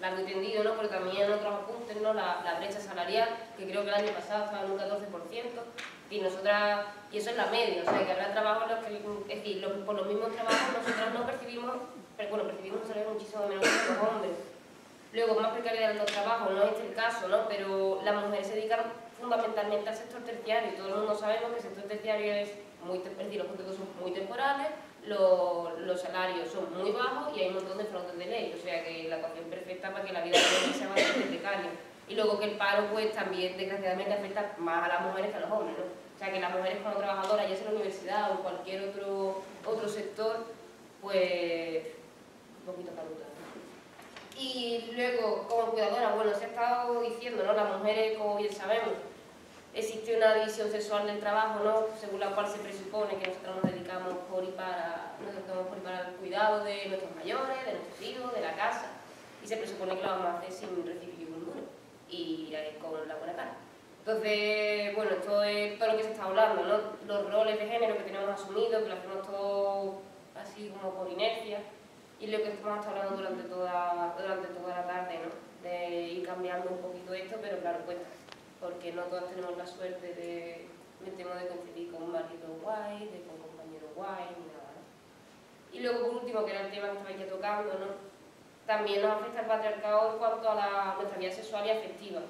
largo y tendido, ¿no? Pero también otros apuntes, ¿no? La, la, brecha salarial, que creo que el año pasado estaba en un 14%, y nosotras, y eso es la media, o sea, que habrá trabajos los que, es decir, los, por los mismos trabajos nosotras no percibimos, pero bueno, percibimos un salario muchísimo menos que los hombres. Luego, más precariedad en los trabajos, no es este el caso, ¿no? Pero las mujeres se dedican fundamentalmente al sector terciario, y todo el mundo sabemos que el sector terciario es muy, los contratos son muy temporales, los, los, salarios son muy bajos y hay un montón de fraudes de ley, o sea que la ecuación perfecta para que la vida de sea bastante precaria. Y luego que el paro pues también desgraciadamente afecta más a las mujeres que a los hombres, ¿no? O sea que las mujeres como trabajadoras, ya sea en la universidad o cualquier otro, otro sector, pues un poquito caluta. Y luego, como cuidadora, bueno, se ha estado diciendo, ¿no? Las mujeres, como bien sabemos, existe una división sexual del trabajo, ¿no? según la cual se presupone que nosotros nos dedicamos por y para, nos dedicamos por y para el cuidado de nuestros mayores, de nuestros hijos, de la casa, y se presupone que lo vamos a hacer sin recibir ninguno y con la buena cara. Entonces, bueno, esto es todo lo que se está hablando, ¿no? los roles de género que tenemos asumidos, que lo hacemos todo así como por inercia, y lo que estamos hablando durante toda, durante toda la tarde, ¿no? de ir cambiando un poquito esto, pero claro, cuesta porque no todas tenemos la suerte de, me temo, de coincidir con un marido guay, de con compañero guay, ni nada. ¿no? Y luego, por último, que era el tema que estabais ya tocando, ¿no? también nos afecta el patriarcado en cuanto a la, nuestra vida sexual y afectiva.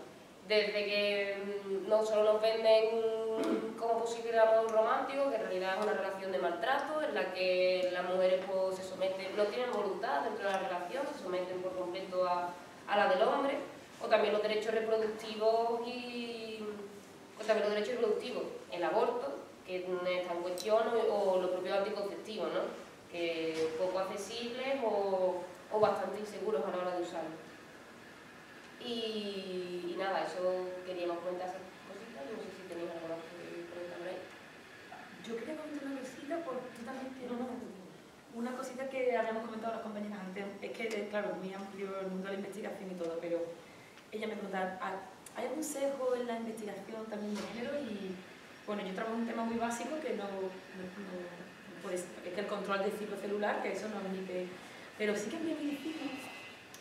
Desde que mm, no solo nos venden como posible amor romántico, que en realidad es una relación de maltrato, en la que las mujeres pues, se someten, no tienen voluntad dentro de la relación, se someten por completo a, a la del hombre, o también los derechos reproductivos y o también los derechos reproductivos, el aborto, que está en cuestión, o, los propios anticonceptivos, ¿no? que poco accesibles o, o, bastante inseguros a la hora de usarlos. Y, nada, eso queríamos comentar esas cositas, no sé si tenéis algo más que comentar por ahí. Yo quería comentar una cosita porque tú también tienes una cosita que habíamos comentado las compañeras antes, es que, claro, muy amplio el mundo de la investigación y todo, pero ella me preguntaba, ah, ¿hay algún sesgo en la investigación también de género? Y bueno, yo trabajo un tema muy básico que no, pues, es que el control del ciclo celular, que eso no es ni. Pero sí que en mi medicina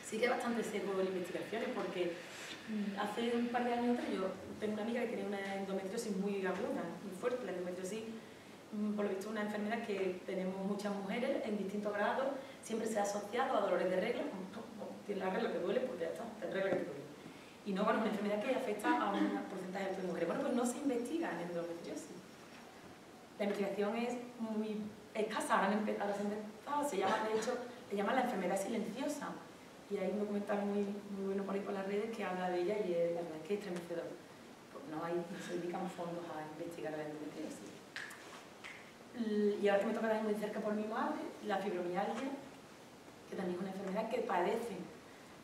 sí que hay bastante sesgo en investigaciones porque mm, hace un par de años atrás yo tengo una amiga que tiene una endometriosis muy aguda, muy fuerte, la endometriosis mm, por lo visto una enfermedad que tenemos muchas mujeres en distintos grados, siempre se ha asociado a dolores de regla, tiene la regla que duele, pues ya está, la regla que te duele y no, bueno, una enfermedad que afecta a un porcentaje de mujeres. Bueno, pues no se investiga en endometriosis. La investigación es muy escasa, ahora, se, empezado, se llama, de hecho, se llama la enfermedad silenciosa. Y hay un documental muy, muy bueno por ahí por las redes que habla de ella y es, la verdad es que es estremecedor. Pues no, hay, no se dedican fondos a investigar la endometriosis. Y ahora que me toca también muy cerca por mi madre, la fibromialgia, que también es una enfermedad que padecen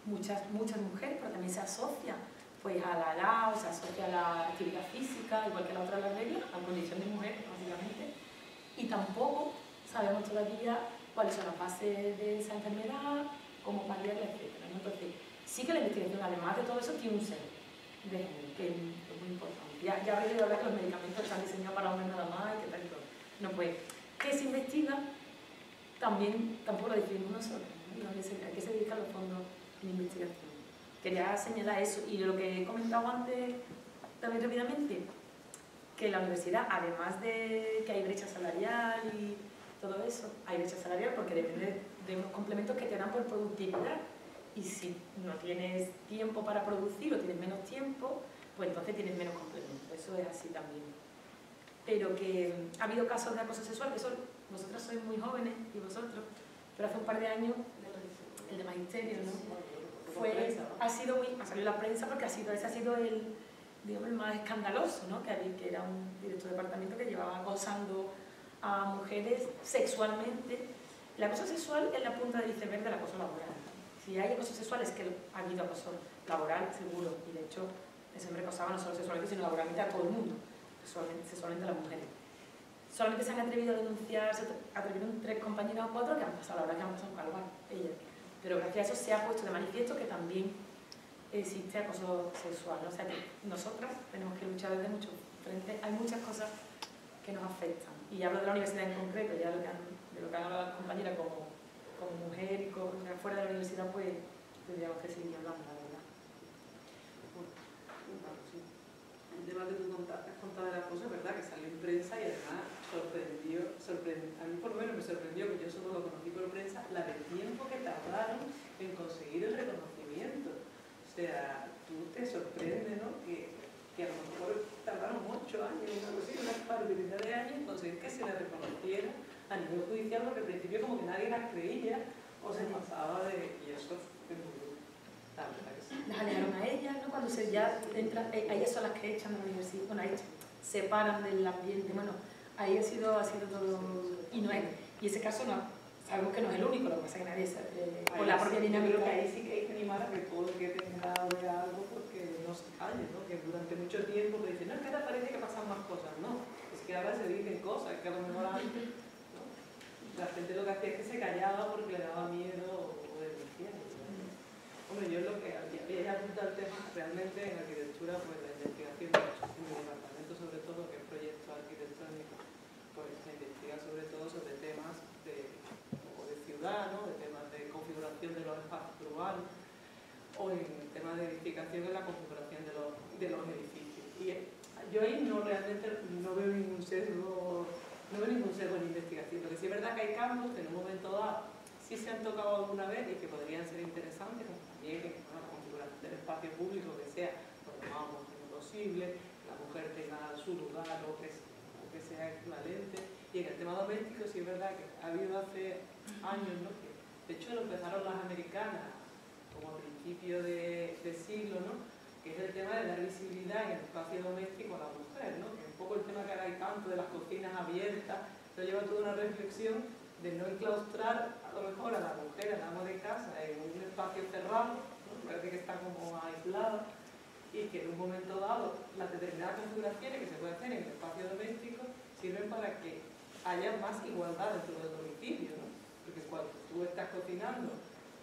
muchas, muchas mujeres, pero también se asocia pues a la edad, o se asocia a la actividad física, igual que la otra las reglas, a la condición de mujer, básicamente. Y tampoco sabemos todavía cuáles son las fases de esa enfermedad, cómo paliarla, etc. Entonces, sí que la investigación, además de todo eso, tiene un ser de que es muy importante. Ya, ya habéis oído hablar que los medicamentos están diseñados para hombres nada más y que tal y todo. No, pues, que se investiga, también tampoco lo decidimos nosotros. ¿no? ¿A qué se dedican los fondos mi investigación. Quería señalar eso y lo que he comentado antes también rápidamente, que la universidad, además de que hay brecha salarial y todo eso, hay brecha salarial porque depende de unos complementos que te dan por productividad. Y si no tienes tiempo para producir o tienes menos tiempo, pues entonces tienes menos complementos. Eso es así también. Pero que ha habido casos de acoso sexual, que son, vosotras sois muy jóvenes y vosotros, pero hace un par de años, el de magisterio, ¿no? Fue, ha sido muy, en la prensa porque ha sido, ese ha sido el, digamos, el más escandaloso, ¿no? que, había, que era un director de departamento que llevaba acosando a mujeres sexualmente. El acoso sexual es la punta del iceberg del acoso laboral. Si hay acoso sexual es que ha habido acoso laboral, seguro, y de hecho ese hombre acosaba no solo sexualmente, sino laboralmente a todo el mundo, sexualmente, sexualmente a las mujeres. Solamente se han atrevido a denunciar, se atrevieron tres compañeras o cuatro que han pasado, la verdad que han pasado un calvar, ellas. Pero gracias a eso se ha puesto de manifiesto que también existe acoso sexual. O sea que nosotras tenemos que luchar desde muchos frentes. Hay muchas cosas que nos afectan. Y hablo de la universidad en concreto, ya lo que han, de lo que han hablado las compañeras como, como mujer y como fuera de la universidad, pues tendríamos que seguir hablando, la verdad. El tema que tú has contado de la cosa, ¿verdad? Que salió en prensa y además sorprendió, sorprendió, a mí por lo menos me sorprendió, que yo solo lo conocí por prensa, la de tiempo que tardaron en conseguir el reconocimiento. O sea, tú te sorprende, ¿no? Que, que a lo mejor tardaron ocho años, cosa así, una barbaridad de años en conseguir que se le reconociera a nivel judicial, porque al principio como que nadie las creía o se pasaba de... Y eso fue muy. La sí. Las alejaron a ellas, ¿no? Cuando se ya entra, eh, a ellas son las que echan de la universidad, bueno, ahí separan del ambiente, bueno, ahí ha sido, ha sido todo, y no es, y ese caso no, sabemos que no es el único, lo que pasa es que nadie sabe, por la propia dinámica. creo que ahí sí que hay que animar a que todo el que tenga de algo, porque no se calle, ¿no? Que durante mucho tiempo te dicen, no, es que ahora parece que pasan más cosas, no, es que ahora se dicen cosas, que a lo mejor antes, ¿no? La gente lo que hacía es que se callaba porque le daba miedo o denunciar. Hombre, yo lo que había, apuntado el tema realmente en arquitectura, pues la investigación departamento sobre todo, que es proyecto arquitectónico, pues se investiga sobre todo sobre temas de, o de ciudad, ¿no? de temas de configuración de los espacios urbanos, o en temas de edificación en la configuración de los, de los edificios. Y eh, yo ahí no realmente no veo ningún sesgo, no veo ningún sesgo en investigación. Lo que sí es verdad que hay campos que en un momento dado sí se han tocado alguna vez y que podrían ser interesantes, como también en la configuración del espacio público que sea lo más posible, la mujer tenga su lugar o que, que sea equivalente. Y en el tema doméstico sí es verdad que ha habido hace años, ¿no? de hecho lo empezaron las americanas como a principio de, siglo, ¿no? que es el tema de dar visibilidad en el espacio doméstico a la mujer, ¿no? que es un poco el tema que ahora hay tanto de las cocinas abiertas, eso lleva toda una reflexión de no enclaustrar a lo mejor a la mujer, al amo de casa, en un espacio cerrado, ¿no? parece que está como aislada, y que en un momento dado las determinadas configuraciones que se pueden hacer en el espacio doméstico sirven para que haya más igualdad dentro del domicilio. Porque cuando tú estás cocinando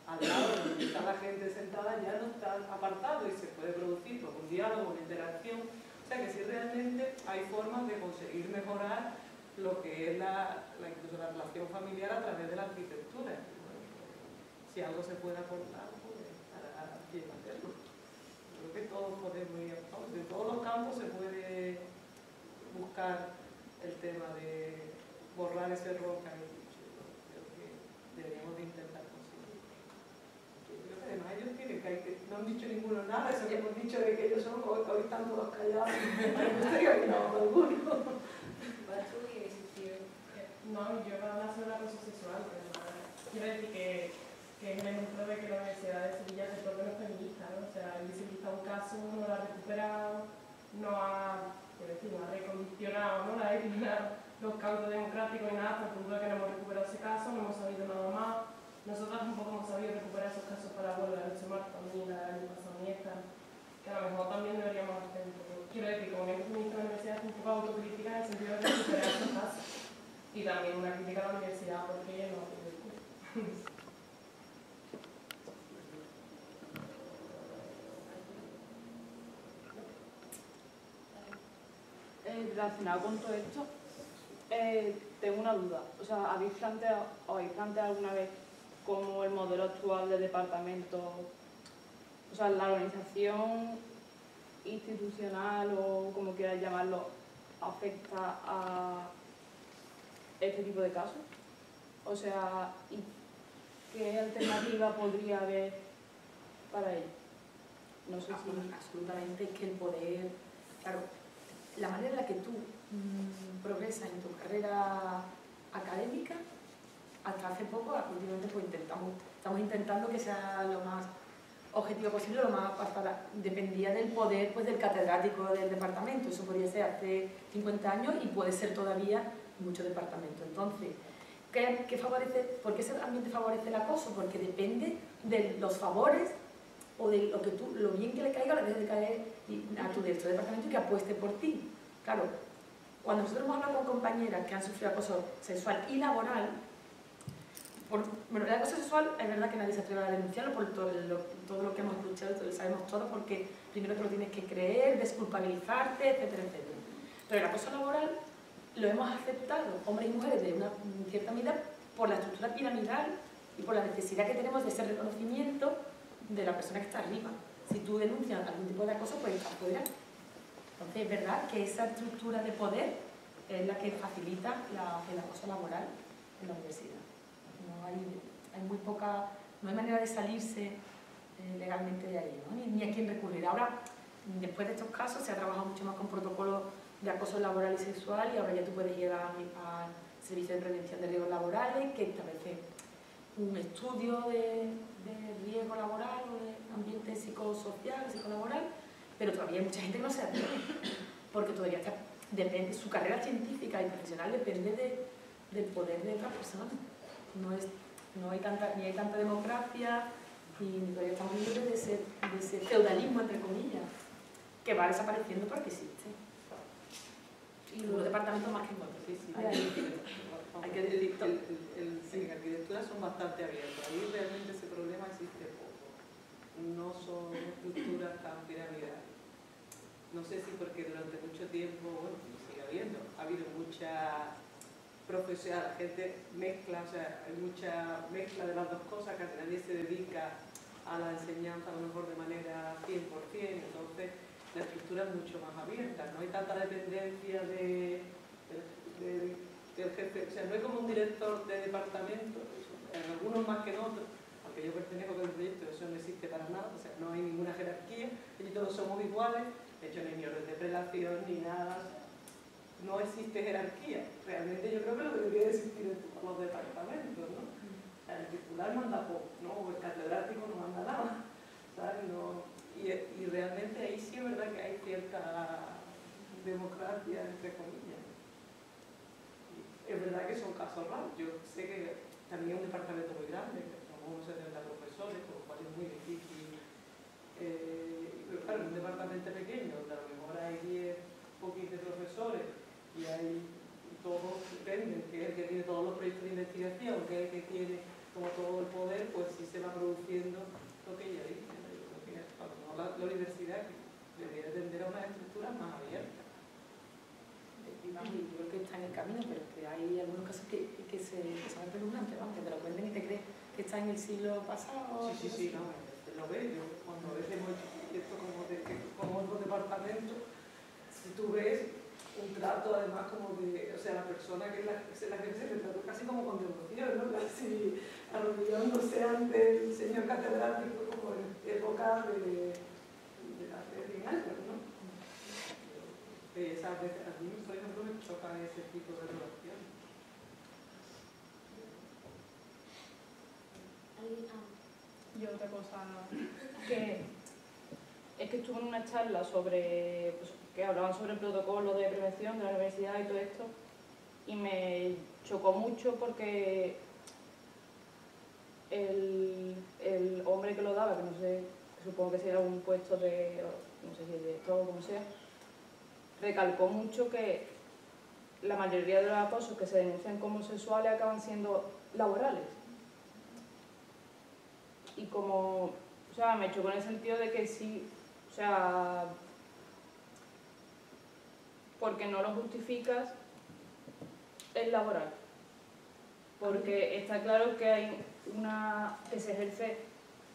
al lado donde está la gente sentada ya no está apartado y se puede producir pues, un diálogo, una interacción, o sea que sí realmente hay formas de conseguir mejorar lo que es la, relación familiar a través de la arquitectura. Si algo se puede aportar, pues a, a quien hacerlo. Creo que todos podemos ir, de todos los campos se puede buscar el tema de borrar ese error que hay deberíamos de intentar conseguir. Yo creo que además ellos tienen que, no han dicho ninguno nada, eso que hemos dicho de que ellos son como que hoy están todos callados. Me gustaría que no alguno. No, yo para hablar sobre acoso sexual, pero nada. quiero decir que, que es ejemplo de que la Universidad de Sevilla todo menos feminista, ¿no? O sea, ha visibilizado un caso, no lo ha recuperado, no ha, quiero decir, no ha recondicionado, ¿no? La ha eliminado los cautos democráticos y nada, hasta el punto de que no hemos recuperado ese caso, no hemos sabido nada más. Nosotras tampoco hemos sabido recuperar esos casos para la de Lucha Marta, ni la pasado ni esta, que a lo mejor también deberíamos hacer. Quiero decir, como que feminista la universidad es un poco autocrítica en el sentido de recuperar esos casos y también una crítica a la universidad porque ella no Eh, relacionado con todo esto, eh, tengo una duda. O sea, ¿habéis planteado, habéis planteado alguna vez cómo el modelo actual del departamento, o sea, la organización institucional o como quieras llamarlo, afecta a este tipo de casos? O sea, y ¿qué alternativa podría haber para ello? No sé Ah, si... absolutamente es que el poder, claro, la manera en la que tú mm, progresas en tu carrera académica, hasta hace poco, últimamente pues intentamos, estamos intentando que sea lo más objetivo posible, lo más para, dependía del poder pues del catedrático del departamento, eso podría ser hace 50 años y puede ser todavía muchos departamentos. Entonces, ¿qué, qué favorece, ¿por qué ese ambiente favorece el acoso? Porque depende de los favores o de lo, que tú, lo bien que le caiga le de caer a tu de departamento y que apueste por ti. Claro, cuando nosotros hemos hablado con compañeras que han sufrido acoso sexual y laboral, bueno, el acoso sexual es verdad que nadie se atreve a denunciarlo por todo lo, que hemos luchado, lo sabemos todo, porque primero te lo tienes que creer, desculpabilizarte, etcétera, etcétera. Pero el acoso laboral lo hemos aceptado, hombres y mujeres de una cierta medida, por la estructura piramidal y por la necesidad que tenemos de ese reconocimiento de la persona que está arriba. Si tú denuncias algún tipo de acoso, pues estás fuera. Entonces, es verdad que esa estructura de poder es la que facilita el acoso laboral en la universidad. No hay, no hay manera de salirse eh, legalmente de ahí, ni a quién recurrir. Ahora, después de estos casos, se ha trabajado mucho más con protocolos de acoso laboral y sexual y ahora ya tú puedes llegar al Servicio de Prevención de Riesgos Laborales que establece un estudio de, de riesgo laboral o de ambiente psicosocial, psicolaboral, pero todavía hay mucha gente que no se atreve, porque todavía está, depende, su carrera científica y profesional depende de, del poder de otras personas. No, es, no hay tanta, ni hay tanta democracia, y todavía estamos libres de ese, de ese feudalismo, entre comillas, que va desapareciendo porque existe. Y los departamentos más que en otros. Sí, sí, Hay- hay que el, el- el- sí, en arquitectura son bastante abiertos. Ahí realmente ese problema existe poco. No son estructuras tan piramidales. No sé si porque durante mucho tiempo, bueno, sigue habiendo, ha habido mucha profesión, la gente mezcla, o sea, hay mucha mezcla de las dos cosas, que nadie se dedica a la enseñanza a lo mejor de manera 100%, entonces la estructura es mucho más abierta, no hay tanta dependencia de, de- de- del jefe, o sea, no es como un director de departamento, en algunos más que en otros, aunque yo pertenezco a el proyecto, eso no existe para nada, o sea, no hay ninguna jerarquía, y todos somos iguales, de hecho no hay ni orden de prelación ni nada, no existe jerarquía, realmente yo creo que lo que debería de existir en todos los departamentos, ¿no? El titular manda poco, ¿no? O el catedrático no manda nada, ¿sabes? No, y, y realmente ahí sí es verdad que hay cierta democracia, entre comillas. Es verdad que son casos raros. Yo sé que también es un departamento muy grande, que somos 70 profesores, con lo cual es muy difícil. Eh, pero claro, en un departamento pequeño, donde a lo mejor hay 10 o 15 profesores y hay todos dependen, que es el que tiene todos los proyectos de investigación, que es el que tiene como todo el poder, pues sí se va produciendo lo que ella dice. a lo mejor la, universidad debería tender a unas estructuras más abiertas. Vamos, yo creo que está en el camino, pero que hay algunos casos que, que, se, son espeluznantes, vamos, que te lo cuenten y te crees que está en el siglo pasado. Sí, sí, sí, no, lo ves, yo cuando hecho proyectos como, de, como otros departamentos, si tú ves un trato además como de, o sea, la persona que es la, la que se le trató casi como con devoción, ¿no? Casi arrodillándose ante el señor catedrático como en época de, de hace 100 años, ¿no? Eh, esas veces, a mí, por ejemplo, me chocan ese tipo de relaciones. ¿Alguien? Ah. Y otra cosa que es que estuve en una charla sobre pues, que hablaban sobre el protocolo de prevención de la universidad y todo esto y me chocó mucho porque el, el hombre que lo daba, que no sé, supongo que será un puesto de, no sé si es director o como sea, recalcó mucho que la mayoría de los acosos que se denuncian como sexuales acaban siendo laborales. Y como, o sea, me chocó en el sentido de que sí, o sea, porque no lo justificas, es laboral. Porque está claro que hay una, que se ejerce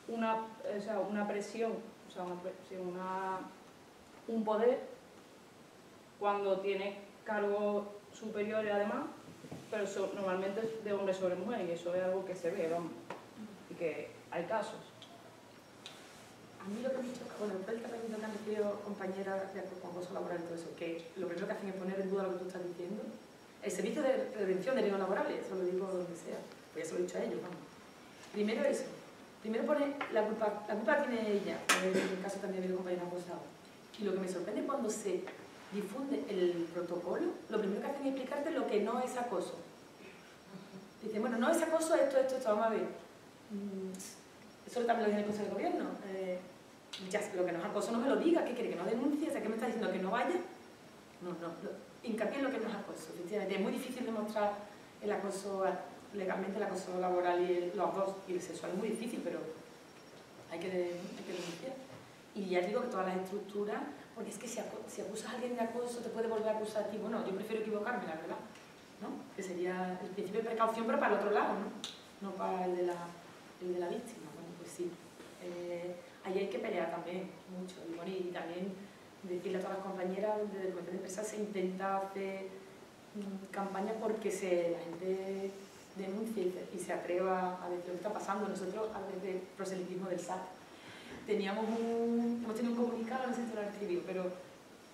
una, o sea, una presión, o sea, una, una- un poder cuando tiene cargos superiores además, pero so- normalmente es de hombre sobre mujer y eso es algo que se ve, vamos. porque hay casos. A mí lo que me bueno, después del tratamiento que han recibido compañeras de acoso laboral y todo eso, que lo primero que hacen es poner en duda lo que tú estás diciendo. El servicio de prevención de riesgos laborales, eso lo digo donde sea, pues ya se lo he dicho a ellos, vamos. Primero eso, primero pone la culpa, la culpa tiene ella, en el caso también ha habido compañeras acosadas. Y lo que me sorprende cuando se difunde el protocolo, lo primero que hacen es explicarte lo que no es acoso. Dicen, bueno, no es acoso esto, esto, esto, vamos a ver. Eso también lo dice el Consejo de Gobierno. Eh, ya, lo que no es acoso no me lo diga, ¿qué quiere? ¿Que no denuncie? O sea, ¿qué me está diciendo? ¿Que no vaya? No, no, lo- hincapié en lo que no es acoso, efectivamente. Es muy difícil demostrar el acoso, legalmente el acoso laboral y los dos, y el sexual es muy difícil, pero hay que, denunciar. Y ya digo que todas las estructuras, porque es que si, si acusas a alguien de acoso te puede volver a acusar a ti. Bueno, yo prefiero equivocarme, la verdad, ¿no? Que sería el principio de precaución, pero para el otro lado, ¿no? No para el de la, el de la víctima. Eh, ahí hay que pelear también mucho. Y, y también decirle a todas las compañeras desde el comité de empresa se intenta hacer mm, campaña porque se, la gente denuncie y se, atreva a decir lo que está pasando. Nosotros, a través del proselitismo del SAT, teníamos un, hemos tenido un comunicado, no sé si lo pero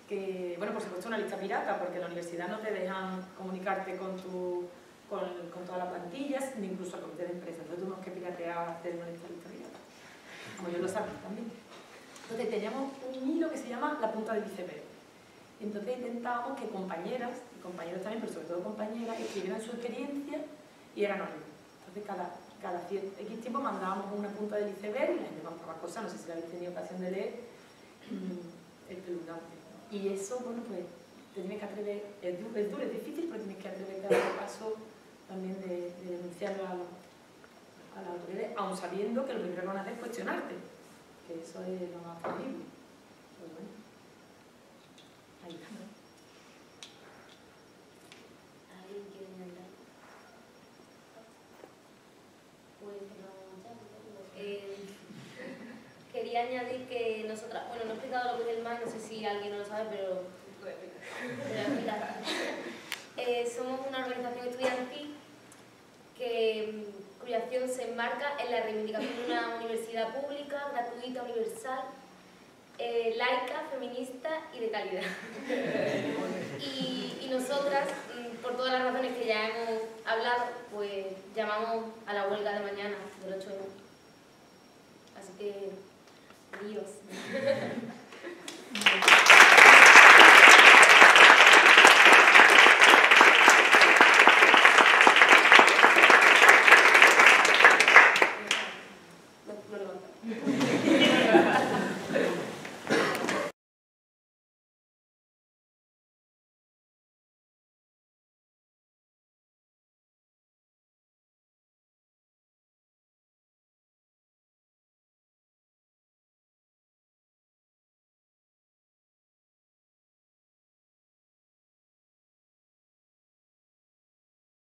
que, bueno, por supuesto una lista pirata, porque en la universidad no te dejan comunicarte con tu con, con todas las plantillas, ni incluso al comité de empresa. Entonces tuvimos que piratear, hacer una lista pirata. Como yo lo sabía también. Entonces teníamos un hilo que se llama la punta del iceberg. Entonces intentábamos que compañeras, y compañeros también, pero sobre todo compañeras, escribieran su experiencia y era anónimo. Entonces cada, cada X tiempo mandábamos una punta del iceberg y la gente contaba cosas, no sé si la habéis tenido ocasión de leer, mm, espeluznante. Y eso, bueno, pues te tienes que atrever, es, du- es duro, es difícil, pero tienes que atreverte a dar el paso también de, de denunciarlo a, los- a las autoridades, aun sabiendo que lo primero que van a hacer es cuestionarte, que eso es lo más terrible. Pero bueno, ahí está. ¿Alguien quiere añadir? Pues no, eh, Quería añadir que nosotras, bueno, no he explicado lo que es el MAE, no sé si alguien no lo sabe, pero. Eh, somos una organización estudiantil que, cuya acción se enmarca en la reivindicación de una universidad pública, gratuita, universal, eh, laica, feminista y de calidad. y, y nosotras, mm, por todas las razones que ya hemos hablado, pues llamamos a la huelga de mañana, del 8 de Así que, adiós.